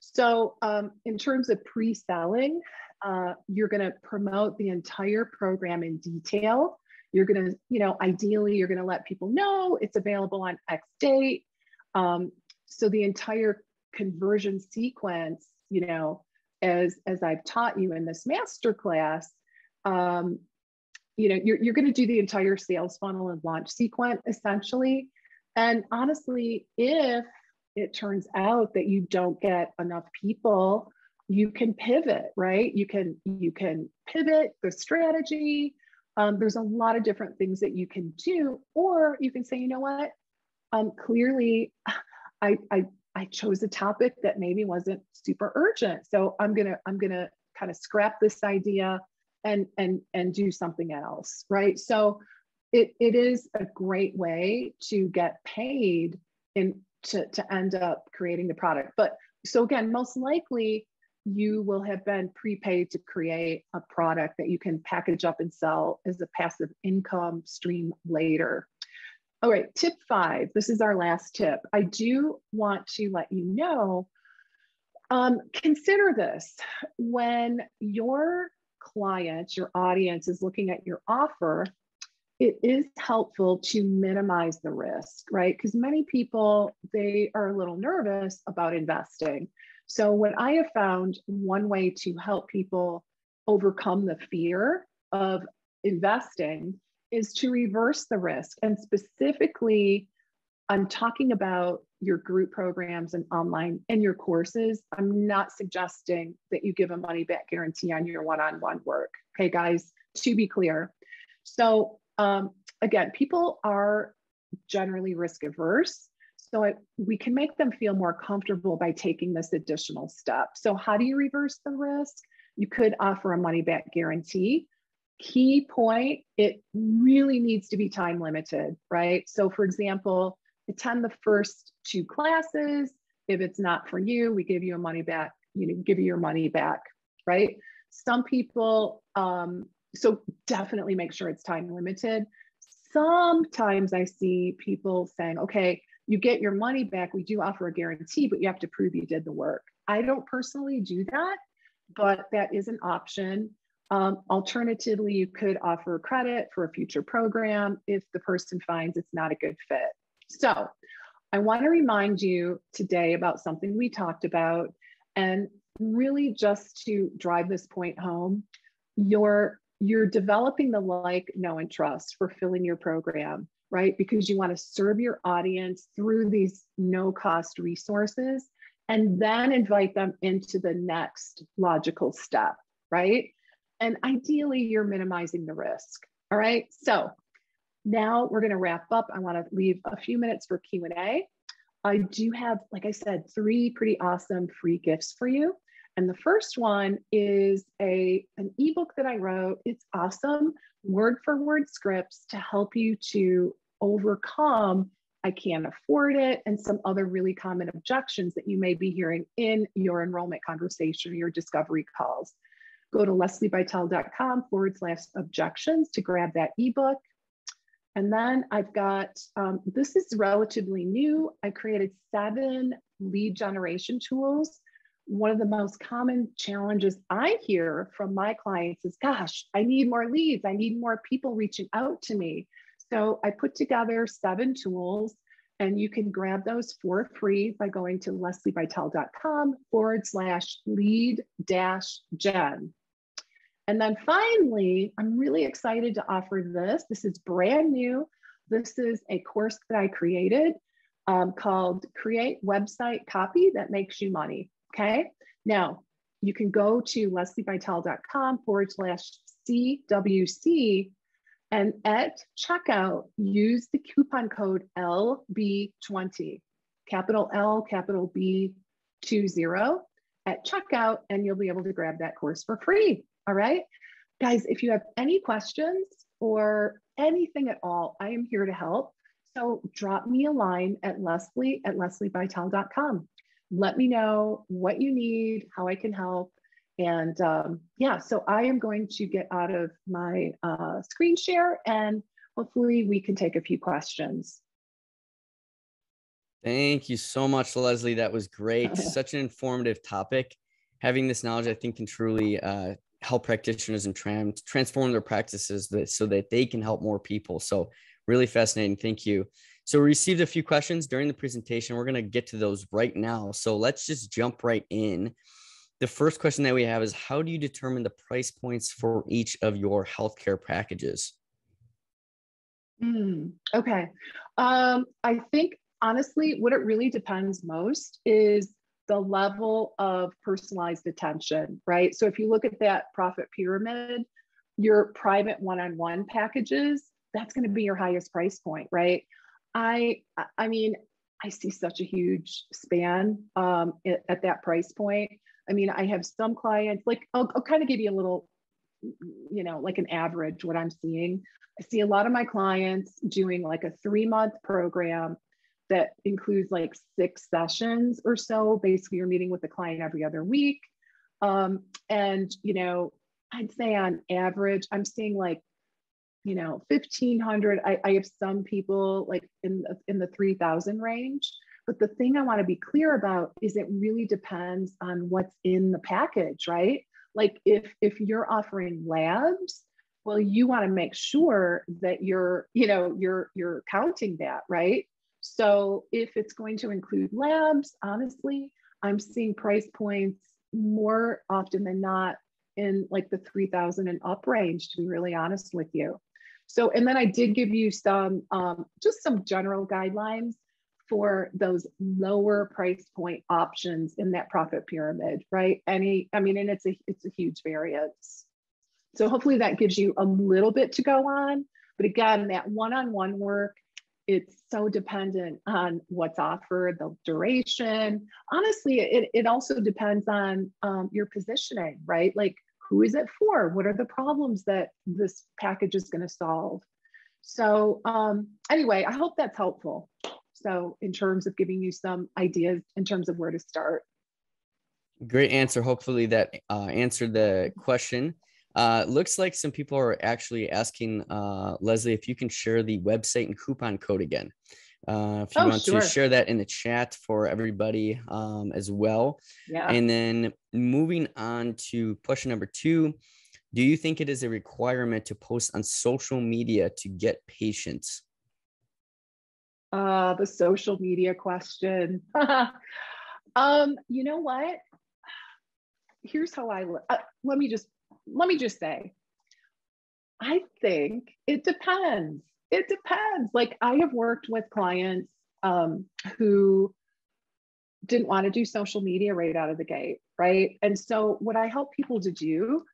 So, um, in terms of pre selling, uh, you're going to promote the entire program in detail. You're going to, you know, ideally, you're going to let people know it's available on X date. Um, so the entire conversion sequence, you know, as as I've taught you in this master class, um, you know, you're you're going to do the entire sales funnel and launch sequence essentially. And honestly, if it turns out that you don't get enough people, you can pivot, right? You can you can pivot the strategy. Um, there's a lot of different things that you can do, or you can say, you know what? Um, clearly, I, I I chose a topic that maybe wasn't super urgent. So I'm gonna I'm gonna kind of scrap this idea and and and do something else, right? So it it is a great way to get paid in to, to end up creating the product. But so again, most likely you will have been prepaid to create a product that you can package up and sell as a passive income stream later. All right, tip five. This is our last tip. I do want to let you know um, consider this when your client, your audience is looking at your offer. it is helpful to minimize the risk, right? Because many people, they are a little nervous about investing. So, what I have found one way to help people overcome the fear of investing is to reverse the risk. And specifically, I'm talking about your group programs and online and your courses. I'm not suggesting that you give a money back guarantee on your one on one work. Okay, guys, to be clear. So, um, again, people are generally risk averse. So it, we can make them feel more comfortable by taking this additional step. So, how do you reverse the risk? You could offer a money back guarantee. Key point it really needs to be time limited, right? So, for example, attend the first two classes. If it's not for you, we give you a money back, you know, give you your money back, right? Some people, um, so definitely make sure it's time limited. Sometimes I see people saying, okay, you get your money back. We do offer a guarantee, but you have to prove you did the work. I don't personally do that, but that is an option. Um, alternatively, you could offer credit for a future program if the person finds it's not a good fit. So, I want to remind you today about something we talked about, and really just to drive this point home, you're you're developing the like, know, and trust for filling your program, right? Because you want to serve your audience through these no cost resources and then invite them into the next logical step, right? And ideally, you're minimizing the risk. All right. So now we're going to wrap up. I want to leave a few minutes for Q&A. I do have, like I said, three pretty awesome free gifts for you. And the first one is a an ebook that I wrote. It's awesome, word for word scripts to help you to overcome I can't afford it and some other really common objections that you may be hearing in your enrollment conversation or your discovery calls. Go to leslibitel.com forward slash objections to grab that ebook. And then I've got, um, this is relatively new. I created seven lead generation tools one of the most common challenges I hear from my clients is, gosh, I need more leads. I need more people reaching out to me. So I put together seven tools and you can grab those for free by going to leslibitel.com forward slash lead dash gen. And then finally, I'm really excited to offer this. This is brand new. This is a course that I created um, called Create Website Copy That Makes You Money. Okay. Now you can go to leslibitel.com forward slash CWC and at checkout, use the coupon code LB20, capital L, capital B 20 at checkout, and you'll be able to grab that course for free. All right. Guys, if you have any questions or anything at all, I am here to help. So drop me a line at lesli at leslibitel.com let me know what you need, how I can help. And um, yeah, so I am going to get out of my uh, screen share and hopefully we can take a few questions. Thank you so much, Lesli. That was great. Such an informative topic. Having this knowledge, I think, can truly uh, help practitioners and trans- transform their practices that, so that they can help more people. So, really fascinating. Thank you. So we received a few questions during the presentation. We're going to get to those right now. So let's just jump right in. The first question that we have is how do you determine the price points for each of your healthcare packages? Mm, okay. Um, I think honestly, what it really depends most is the level of personalized attention, right? So if you look at that profit pyramid, your private one on one packages, that's going to be your highest price point, right? I I mean, I see such a huge span um, at, at, that price point. I mean, I have some clients like I'll, I'll kind of give you a little, you know, like an average what I'm seeing. I see a lot of my clients doing like a three month program that includes like six sessions or so. Basically, you're meeting with the client every other week. Um, and, you know, I'd say on average, I'm seeing like you know 1500 I, I have some people like in the, in the 3000 range but the thing i want to be clear about is it really depends on what's in the package right like if if you're offering labs well you want to make sure that you're you know you're you're counting that right so if it's going to include labs honestly i'm seeing price points more often than not in like the 3000 and up range to be really honest with you. So and then i did give you some um, just some general guidelines for those lower price point options in that profit pyramid right? Any i mean and it's a it's a huge variance. So hopefully that gives you a little bit to go on. But again, that one-on-one work, it's so dependent on what's offered, the duration. Honestly, it, it also depends on um, your positioning, right? Like who is it for? What are the problems that this package is going to solve? So um, anyway, I hope that's helpful. So in terms of giving you some ideas in terms of where to start. Great answer. Hopefully that uh, answered the question. Uh, looks like some people are actually asking uh, Lesli if you can share the website and coupon code again. Uh, if you oh, want sure. to share that in the chat for everybody um, as well. Yeah. And then moving on to question number two Do you think it is a requirement to post on social media to get patients? Uh, the social media question. um, you know what? Here's how I uh, let me just let me just say, I think it depends. It depends. Like I have worked with clients um, who didn't want to do social media right out of the gate, right? And so what I help people to do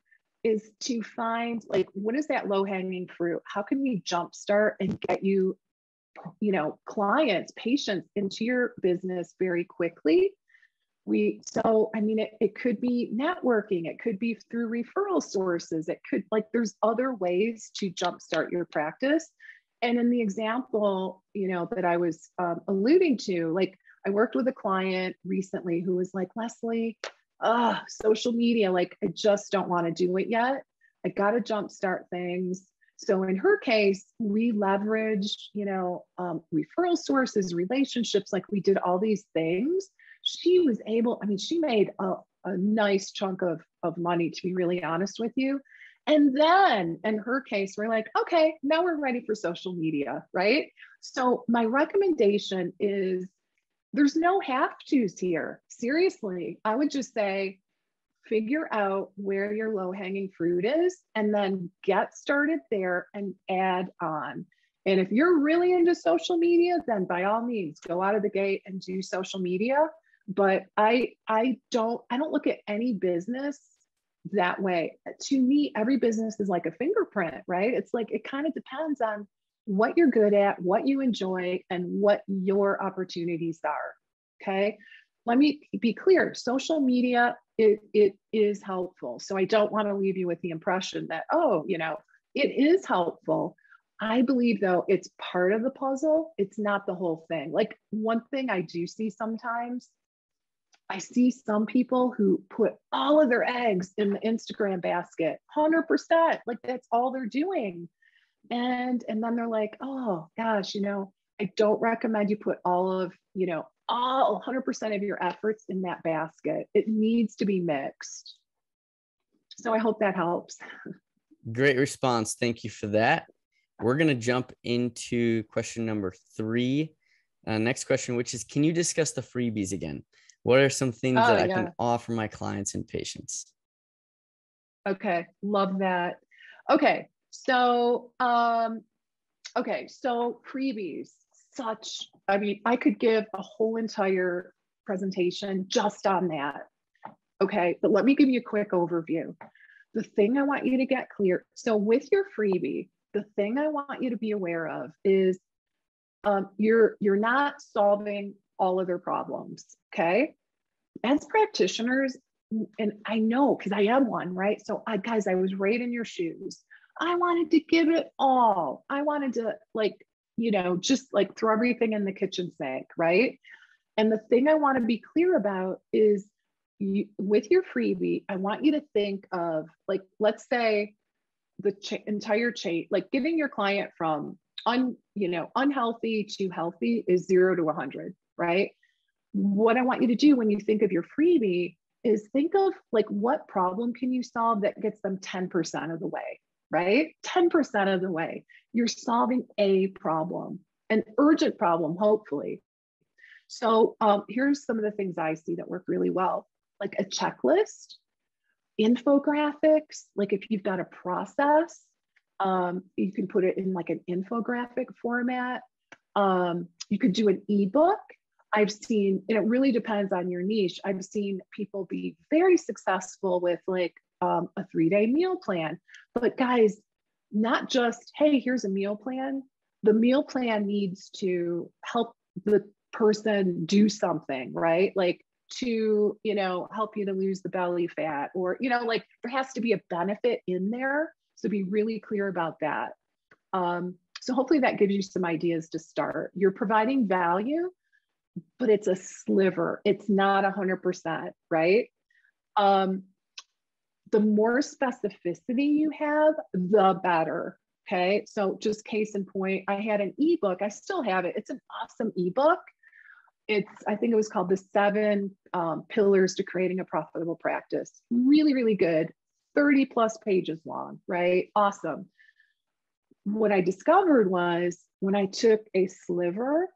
is to find like what is that low hanging fruit? How can we jumpstart and get you, you know, clients, patients into your business very quickly we so i mean it, it could be networking it could be through referral sources it could like there's other ways to jumpstart your practice. And in the example you know that i was um, alluding to like i worked with a client recently who was like lesli uh social media like i just don't want to do it yet. I got to jumpstart things. So in her case we leveraged you know um, referral sources relationships like we did all these things she was able, I mean, she made a, a nice chunk of, of money, to be really honest with you. And then in her case, we're like, okay, now we're ready for social media, right? So my recommendation is there's no have tos here. Seriously, I would just say figure out where your low hanging fruit is and then get started there and add on. And if you're really into social media, then by all means, go out of the gate and do social media but i i don't i don't look at any business that way. To me every business is like a fingerprint right? It's like it kind of depends on what you're good at what you enjoy and what your opportunities are okay? Let me be clear social media it, it is helpful. So i don't want to leave you with the impression that oh you know it is helpful. I believe though it's part of the puzzle. It's not the whole thing. Like one thing i do see sometimes I see some people who put all of their eggs in the Instagram basket, 100%. Like that's all they're doing. And and then they're like, "Oh gosh, you know, I don't recommend you put all of, you know, all 100% of your efforts in that basket. It needs to be mixed." So I hope that helps. Great response. Thank you for that. We're going to jump into question number 3. Uh, next question, which is Can you discuss the freebies again? What are some things oh, that I yeah. can offer my clients and patients? Okay, love that. Okay, so um, okay, so freebies, such I mean, I could give a whole entire presentation just on that. Okay, but let me give you a quick overview. The thing I want you to get clear so, with your freebie, the thing I want you to be aware of is um, you're you're not solving all of their problems. Okay as practitioners, and I know because I am one, right? So, I, guys, I was right in your shoes. I wanted to give it all. I wanted to, like, you know, just like throw everything in the kitchen sink, right? And the thing I want to be clear about is you, with your freebie, I want you to think of, like, let's say the ch- entire chain, like getting your client from un, you know, unhealthy to healthy is zero to 100, right? what I want you to do when you think of your freebie is think of like what problem can you solve that gets them 10% of the way, right? 10% of the way. You're solving a problem, an urgent problem, hopefully. So um, here's some of the things I see that work really well, like a checklist, infographics, like if you've got a process, um, you can put it in like an infographic format. Um, you could do an ebook. I've seen, and it really depends on your niche. I've seen people be very successful with like um, a three day meal plan. But guys, not just, hey, here's a meal plan. The meal plan needs to help the person do something, right? Like to, you know, help you to lose the belly fat, or, you know, like there has to be a benefit in there. So be really clear about that. Um, so hopefully that gives you some ideas to start. You're providing value, but it's a sliver. It's not 100%, right? Um, the more specificity you have, the better. Okay. So, just case in point, I had an ebook. I still have it. It's an awesome ebook. It's, I think it was called The Seven um, Pillars to Creating a Profitable Practice. Really, really good. 30 plus pages long, right? Awesome. What I discovered was when I took a sliver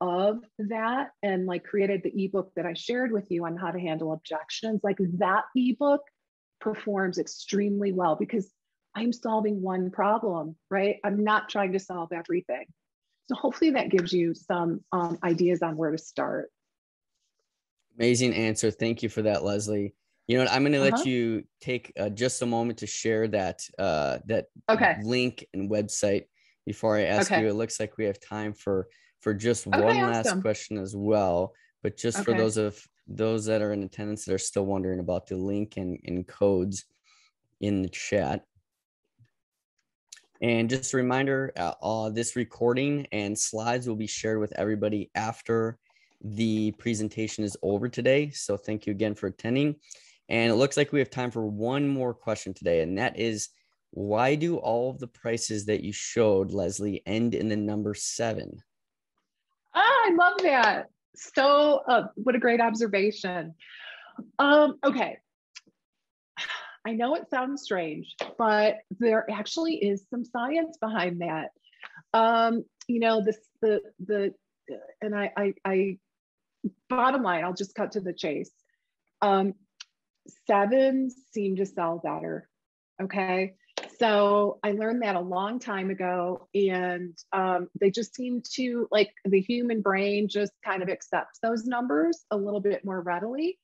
of that and like created the ebook that I shared with you on how to handle objections, like that ebook performs extremely well because I'm solving one problem, right? I'm not trying to solve everything. So hopefully that gives you some um, ideas on where to start. Amazing answer. Thank you for that, Lesli. You know what? I'm going to uh-huh. let you take uh, just a moment to share that uh, that okay. link and website before I ask okay. you. It looks like we have time for for just okay, one awesome. last question as well. But just for those of those that are in attendance that are still wondering about the link and, and codes in the chat. And just a reminder, uh, uh, this recording and slides will be shared with everybody after the presentation is over today. So thank you again for attending. And it looks like we have time for one more question today, and that is, why do all of the prices that you showed, Lesli, end in the number seven? Ah, I love that. So uh, what a great observation. Um, okay. I know it sounds strange but there actually is some science behind that. Um, you know this the the and I, I i bottom line i'll just cut to the chase. Um, seven seem to sell better okay so I learned that a long time ago, and um, they just seem to like the human brain just kind of accepts those numbers a little bit more readily.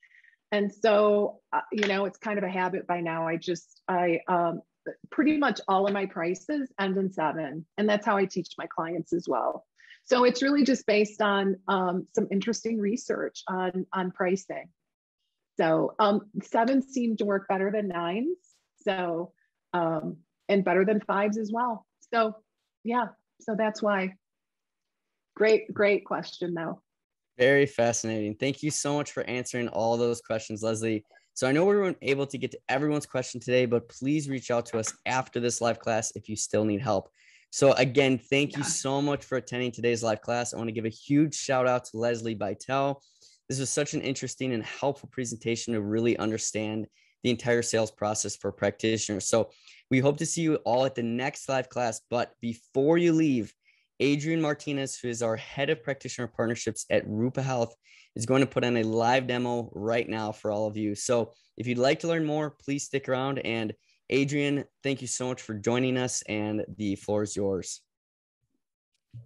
And so, uh, you know, it's kind of a habit by now. I just, I um, pretty much all of my prices end in seven, and that's how I teach my clients as well. So it's really just based on um, some interesting research on on pricing. So um, seven seem to work better than nines. So um, and better than fives as well. So yeah, so that's why. Great, great question though. Very fascinating. Thank you so much for answering all those questions, Lesli. So I know we weren't able to get to everyone's question today, but please reach out to us after this live class if you still need help. So again, thank yeah. you so much for attending today's live class. I want to give a huge shout out to Lesli Bitel. This was such an interesting and helpful presentation to really understand the entire sales process for practitioners. So we hope to see you all at the next live class. But before you leave, Adrian Martinez, who is our head of practitioner partnerships at Rupa Health, is going to put on a live demo right now for all of you. So if you'd like to learn more, please stick around. And Adrian, thank you so much for joining us, and the floor is yours.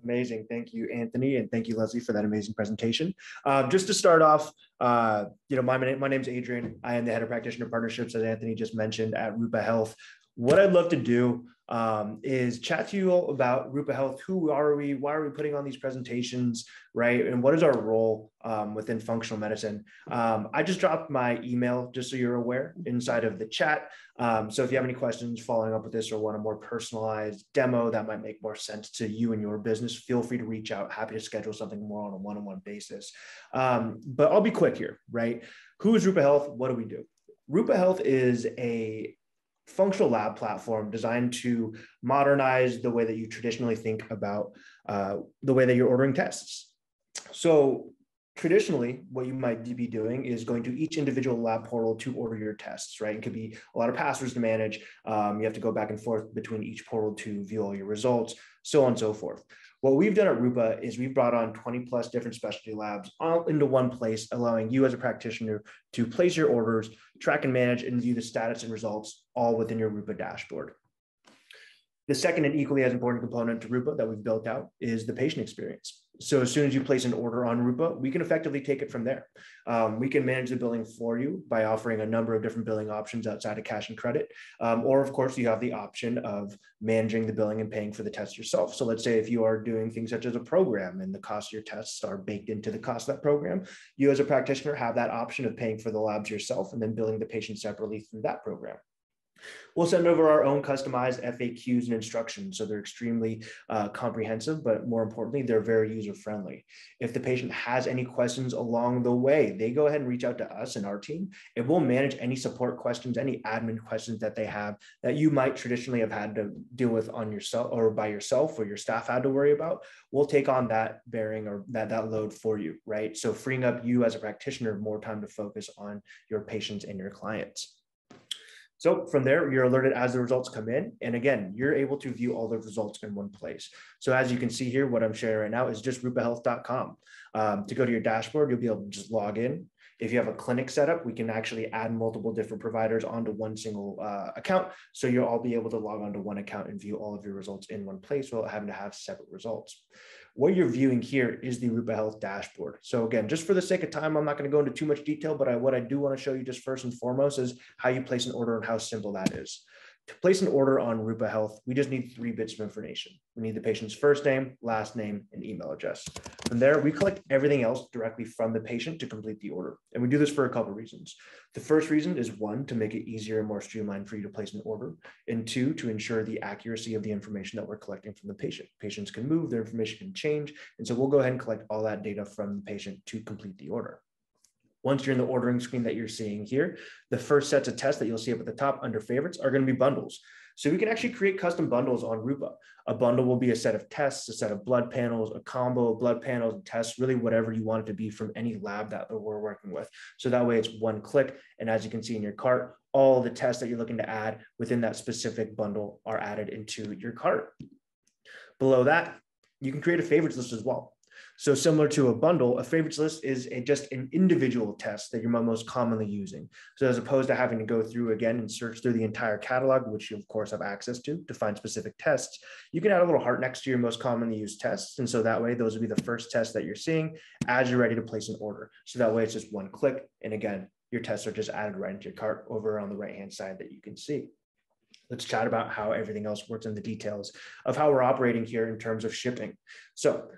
Amazing. Thank you, Anthony, and thank you, Lesli, for that amazing presentation. Uh, just to start off, uh, you know, my, my name is Adrian. I am the head of practitioner partnerships, as Anthony just mentioned, at Rupa Health. What I'd love to do um, is chat to you all about Rupa Health. Who are we? Why are we putting on these presentations, right? And what is our role um, within functional medicine? Um, I just dropped my email just so you're aware inside of the chat. Um, so if you have any questions following up with this or want a more personalized demo that might make more sense to you and your business, feel free to reach out. Happy to schedule something more on a one-on-one basis. Um, but I'll be quick here, right? Who is Rupa Health? What do we do? Rupa Health is a functional lab platform designed to modernize the way that you traditionally think about uh, the way that you're ordering tests. So traditionally what you might be doing is going to each individual lab portal to order your tests right? It could be a lot of passwords to manage. Um, you have to go back and forth between each portal to view all your results so on and so forth what we've done at rupa is we've brought on 20 plus different specialty labs all into one place allowing you as a practitioner to place your orders track and manage and view the status and results all within your rupa dashboard the second and equally as important component to Rupa that we've built out is the patient experience. So as soon as you place an order on Rupa, we can effectively take it from there. Um, we can manage the billing for you by offering a number of different billing options outside of cash and credit. Um, or of course, you have the option of managing the billing and paying for the test yourself. So let's say if you are doing things such as a program and the cost of your tests are baked into the cost of that program, you as a practitioner have that option of paying for the labs yourself and then billing the patient separately through that program. We'll send over our own customized FAQs and instructions. So they're extremely uh, comprehensive, but more importantly, they're very user friendly. If the patient has any questions along the way, they go ahead and reach out to us and our team. It will manage any support questions, any admin questions that they have that you might traditionally have had to deal with on yourself or by yourself or your staff had to worry about. We'll take on that bearing or that, that load for you, right? So freeing up you as a practitioner more time to focus on your patients and your clients. So from there, you're alerted as the results come in. And again, you're able to view all the results in one place. So as you can see here, what I'm sharing right now is just rupahealth.com. Um, to go to your dashboard, you'll be able to just log in. If you have a clinic setup, we can actually add multiple different providers onto one single uh, account. So you'll all be able to log onto one account and view all of your results in one place without having to have separate results. What you're viewing here is the Rupa Health dashboard. So again, just for the sake of time, I'm not going to go into too much detail, but I, what I do want to show you just first and foremost is how you place an order and how simple that is. To place an order on Rupa Health, we just need three bits of information. We need the patient's first name, last name, and email address. From there, we collect everything else directly from the patient to complete the order. And we do this for a couple of reasons. The first reason is one, to make it easier and more streamlined for you to place an order. And two, to ensure the accuracy of the information that we're collecting from the patient. Patients can move, their information can change. And so we'll go ahead and collect all that data from the patient to complete the order. Once you're in the ordering screen that you're seeing here, the first sets of tests that you'll see up at the top under favorites are going to be bundles. So we can actually create custom bundles on Rupa. A bundle will be a set of tests, a set of blood panels, a combo of blood panels and tests, really whatever you want it to be from any lab that we're working with. So that way it's one click. And as you can see in your cart, all the tests that you're looking to add within that specific bundle are added into your cart. Below that, you can create a favorites list as well. So similar to a bundle, a favorites list is a, just an individual test that you're most commonly using. So as opposed to having to go through again and search through the entire catalog, which you of course have access to to find specific tests, you can add a little heart next to your most commonly used tests. And so that way, those will be the first tests that you're seeing as you're ready to place an order. So that way it's just one click. And again, your tests are just added right into your cart over on the right-hand side that you can see let's chat about how everything else works in the details of how we're operating here in terms of shipping. So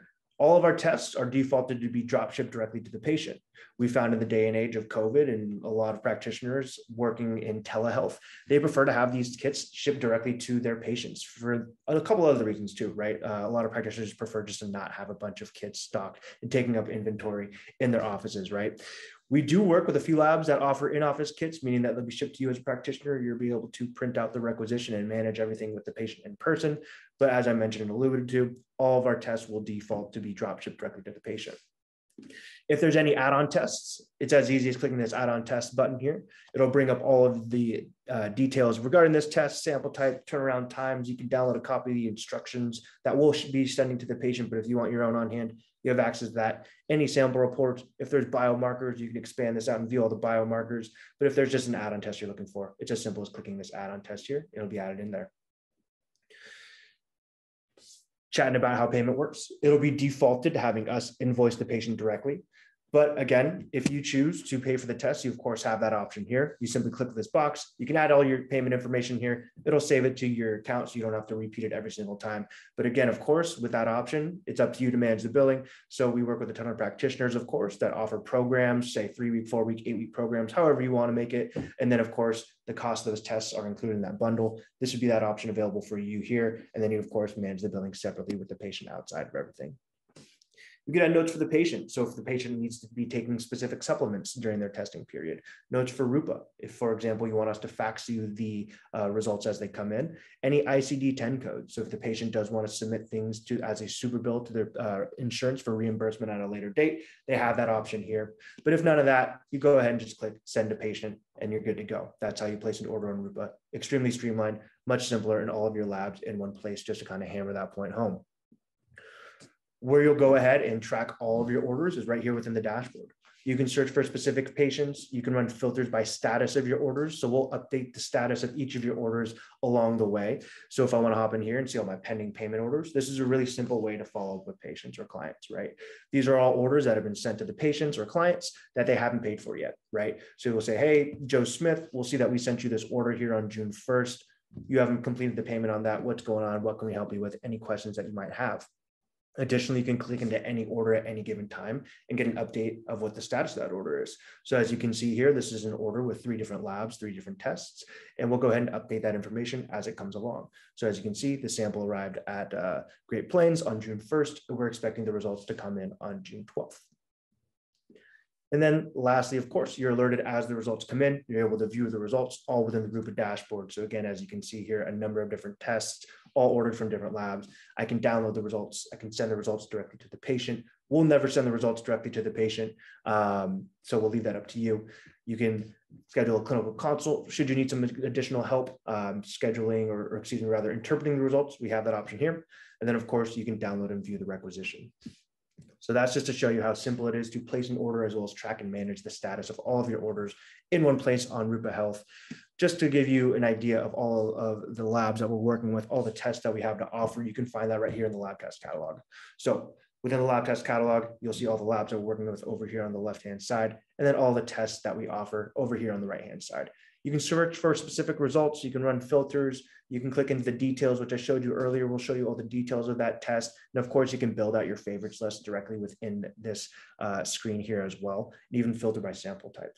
all of our tests are defaulted to be drop shipped directly to the patient. We found in the day and age of COVID and a lot of practitioners working in telehealth, they prefer to have these kits shipped directly to their patients for a couple of other reasons too, right? Uh, a lot of practitioners prefer just to not have a bunch of kits stocked and taking up inventory in their offices, right? We do work with a few labs that offer in-office kits, meaning that they'll be shipped to you as a practitioner. You'll be able to print out the requisition and manage everything with the patient in person. But as I mentioned and alluded to, all of our tests will default to be drop shipped directly to the patient. If there's any add-on tests, it's as easy as clicking this add-on test button here. It'll bring up all of the uh, details regarding this test, sample type, turnaround times. You can download a copy of the instructions that we'll be sending to the patient, but if you want your own on hand, you have access to that. Any sample reports, if there's biomarkers, you can expand this out and view all the biomarkers. But if there's just an add-on test you're looking for, it's as simple as clicking this add-on test here. It'll be added in there. Chatting about how payment works. It'll be defaulted to having us invoice the patient directly. But again, if you choose to pay for the test, you of course have that option here. You simply click this box. You can add all your payment information here. It'll save it to your account so you don't have to repeat it every single time. But again, of course, with that option, it's up to you to manage the billing. So we work with a ton of practitioners, of course, that offer programs, say three week, four week, eight week programs, however you want to make it. And then, of course, the cost of those tests are included in that bundle. This would be that option available for you here. And then you, of course, manage the billing separately with the patient outside of everything. You can add notes for the patient. So if the patient needs to be taking specific supplements during their testing period, notes for RUPA. If, for example, you want us to fax you the uh, results as they come in, any ICD-10 codes. So if the patient does want to submit things to as a super bill to their uh, insurance for reimbursement at a later date, they have that option here. But if none of that, you go ahead and just click send to patient and you're good to go. That's how you place an order on RUPA. Extremely streamlined, much simpler in all of your labs in one place just to kind of hammer that point home. Where you'll go ahead and track all of your orders is right here within the dashboard. You can search for specific patients. You can run filters by status of your orders. So we'll update the status of each of your orders along the way. So if I want to hop in here and see all my pending payment orders, this is a really simple way to follow up with patients or clients, right? These are all orders that have been sent to the patients or clients that they haven't paid for yet, right? So we'll say, hey, Joe Smith, we'll see that we sent you this order here on June 1st. You haven't completed the payment on that. What's going on? What can we help you with? Any questions that you might have? Additionally, you can click into any order at any given time and get an update of what the status of that order is. So as you can see here, this is an order with three different labs, three different tests, and we'll go ahead and update that information as it comes along. So as you can see, the sample arrived at uh, Great Plains on June 1st, and we're expecting the results to come in on June 12th. And then lastly, of course, you're alerted as the results come in. You're able to view the results all within the Rupa dashboard. So again, as you can see here, a number of different tests, all ordered from different labs. I can download the results. I can send the results directly to the patient. We'll never send the results directly to the patient. Um, so we'll leave that up to you. You can schedule a clinical consult should you need some additional help um, scheduling or, or excuse me, rather interpreting the results. We have that option here. And then of course you can download and view the requisition. So that's just to show you how simple it is to place an order as well as track and manage the status of all of your orders in one place on Rupa Health. Just to give you an idea of all of the labs that we're working with, all the tests that we have to offer, you can find that right here in the lab test catalog. So within the lab test catalog, you'll see all the labs that we're working with over here on the left-hand side, and then all the tests that we offer over here on the right-hand side. You can search for specific results. You can run filters. You can click into the details, which I showed you earlier. We'll show you all the details of that test. And of course, you can build out your favorites list directly within this uh, screen here as well, and even filter by sample type.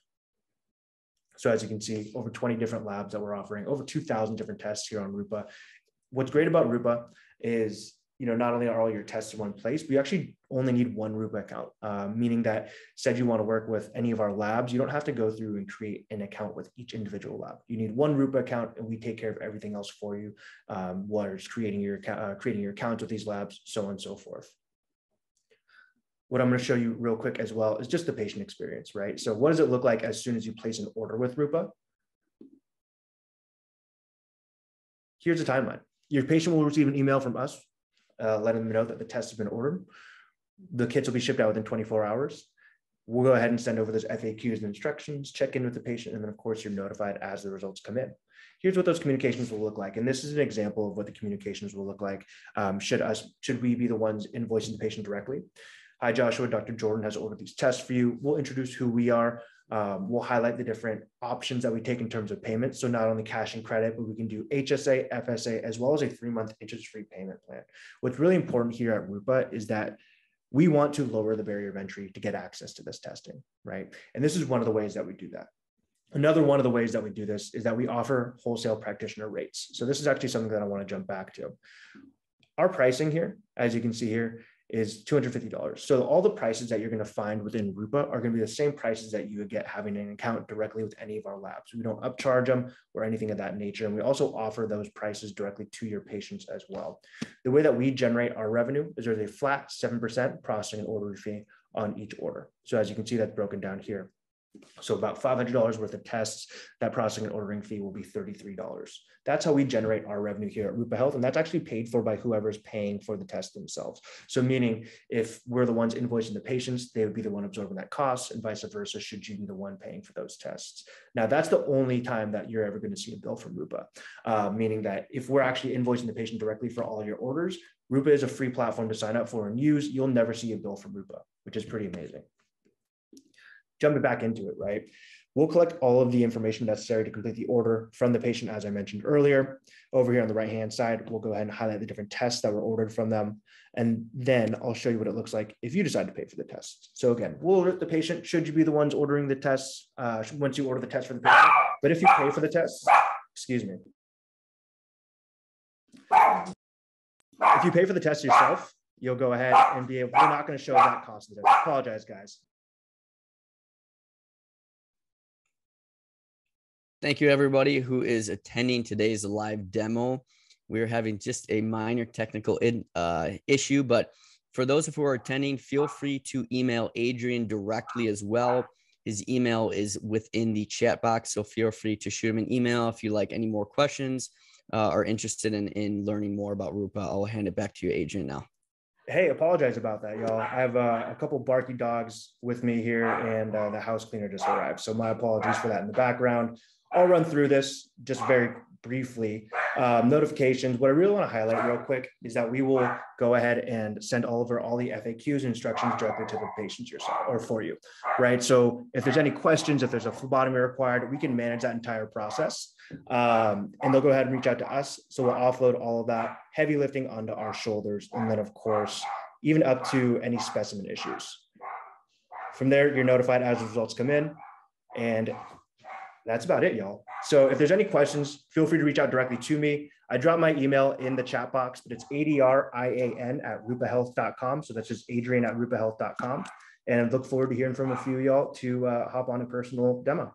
So as you can see, over 20 different labs that we're offering, over 2,000 different tests here on Rupa. What's great about Rupa is you know, not only are all your tests in one place, but you actually only need one Rupa account, uh, meaning that said you want to work with any of our labs, you don't have to go through and create an account with each individual lab. You need one Rupa account, and we take care of everything else for you, um, whether it's creating your uh, creating your accounts with these labs, so on and so forth. What I'm going to show you real quick as well is just the patient experience, right? So, what does it look like as soon as you place an order with Rupa? Here's a timeline. Your patient will receive an email from us uh, letting them know that the test has been ordered. The kits will be shipped out within 24 hours. We'll go ahead and send over those FAQs and instructions, check in with the patient, and then of course you're notified as the results come in. Here's what those communications will look like. And this is an example of what the communications will look like. Um, should us, should we be the ones invoicing the patient directly? Hi, Joshua, Dr. Jordan has ordered these tests for you. We'll introduce who we are. Um, we'll highlight the different options that we take in terms of payment. So not only cash and credit, but we can do HSA, FSA, as well as a three-month interest-free payment plan. What's really important here at Rupa is that we want to lower the barrier of entry to get access to this testing, right? And this is one of the ways that we do that. Another one of the ways that we do this is that we offer wholesale practitioner rates. So this is actually something that I want to jump back to. Our pricing here, as you can see here, is $250. So all the prices that you're going to find within Rupa are going to be the same prices that you would get having an account directly with any of our labs. We don't upcharge them or anything of that nature. And we also offer those prices directly to your patients as well. The way that we generate our revenue is there's a flat 7% processing and ordering fee on each order. So as you can see, that's broken down here. So about $500 worth of tests, that processing and ordering fee will be $33. That's how we generate our revenue here at Rupa Health. And that's actually paid for by whoever's paying for the test themselves. So meaning if we're the ones invoicing the patients, they would be the one absorbing that cost and vice versa, should you be the one paying for those tests. Now that's the only time that you're ever going to see a bill from Rupa, uh, meaning that if we're actually invoicing the patient directly for all your orders, Rupa is a free platform to sign up for and use. You'll never see a bill from Rupa, which is pretty amazing jumping back into it, right? We'll collect all of the information necessary to complete the order from the patient, as I mentioned earlier. Over here on the right-hand side, we'll go ahead and highlight the different tests that were ordered from them. And then I'll show you what it looks like if you decide to pay for the tests. So again, we'll alert the patient, should you be the ones ordering the tests, uh, once you order the test for the patient. But if you pay for the tests, excuse me. If you pay for the test yourself, you'll go ahead and be able, we're not going to show that constantly. I apologize, guys. Thank you, everybody who is attending today's live demo. We're having just a minor technical in, uh, issue, but for those of who are attending, feel free to email Adrian directly as well. His email is within the chat box, so feel free to shoot him an email if you like any more questions uh, are interested in, in learning more about Rupa. I'll hand it back to you, Adrian, now. Hey, apologize about that, y'all. I have uh, a couple barky dogs with me here, and uh, the house cleaner just arrived. So my apologies for that in the background. I'll run through this just very briefly. Um, notifications, what I really want to highlight real quick is that we will go ahead and send all over all the FAQs and instructions directly to the patients yourself or for you, right? So if there's any questions, if there's a phlebotomy required, we can manage that entire process. Um, and they'll go ahead and reach out to us. So we'll offload all of that heavy lifting onto our shoulders. And then of course, even up to any specimen issues. From there, you're notified as the results come in and that's about it, y'all. So if there's any questions, feel free to reach out directly to me. I drop my email in the chat box, but it's A-D-R-I-A-N at rupahealth.com. So that's just Adrian at rupahealth.com. And I look forward to hearing from a few y'all to uh, hop on a personal demo.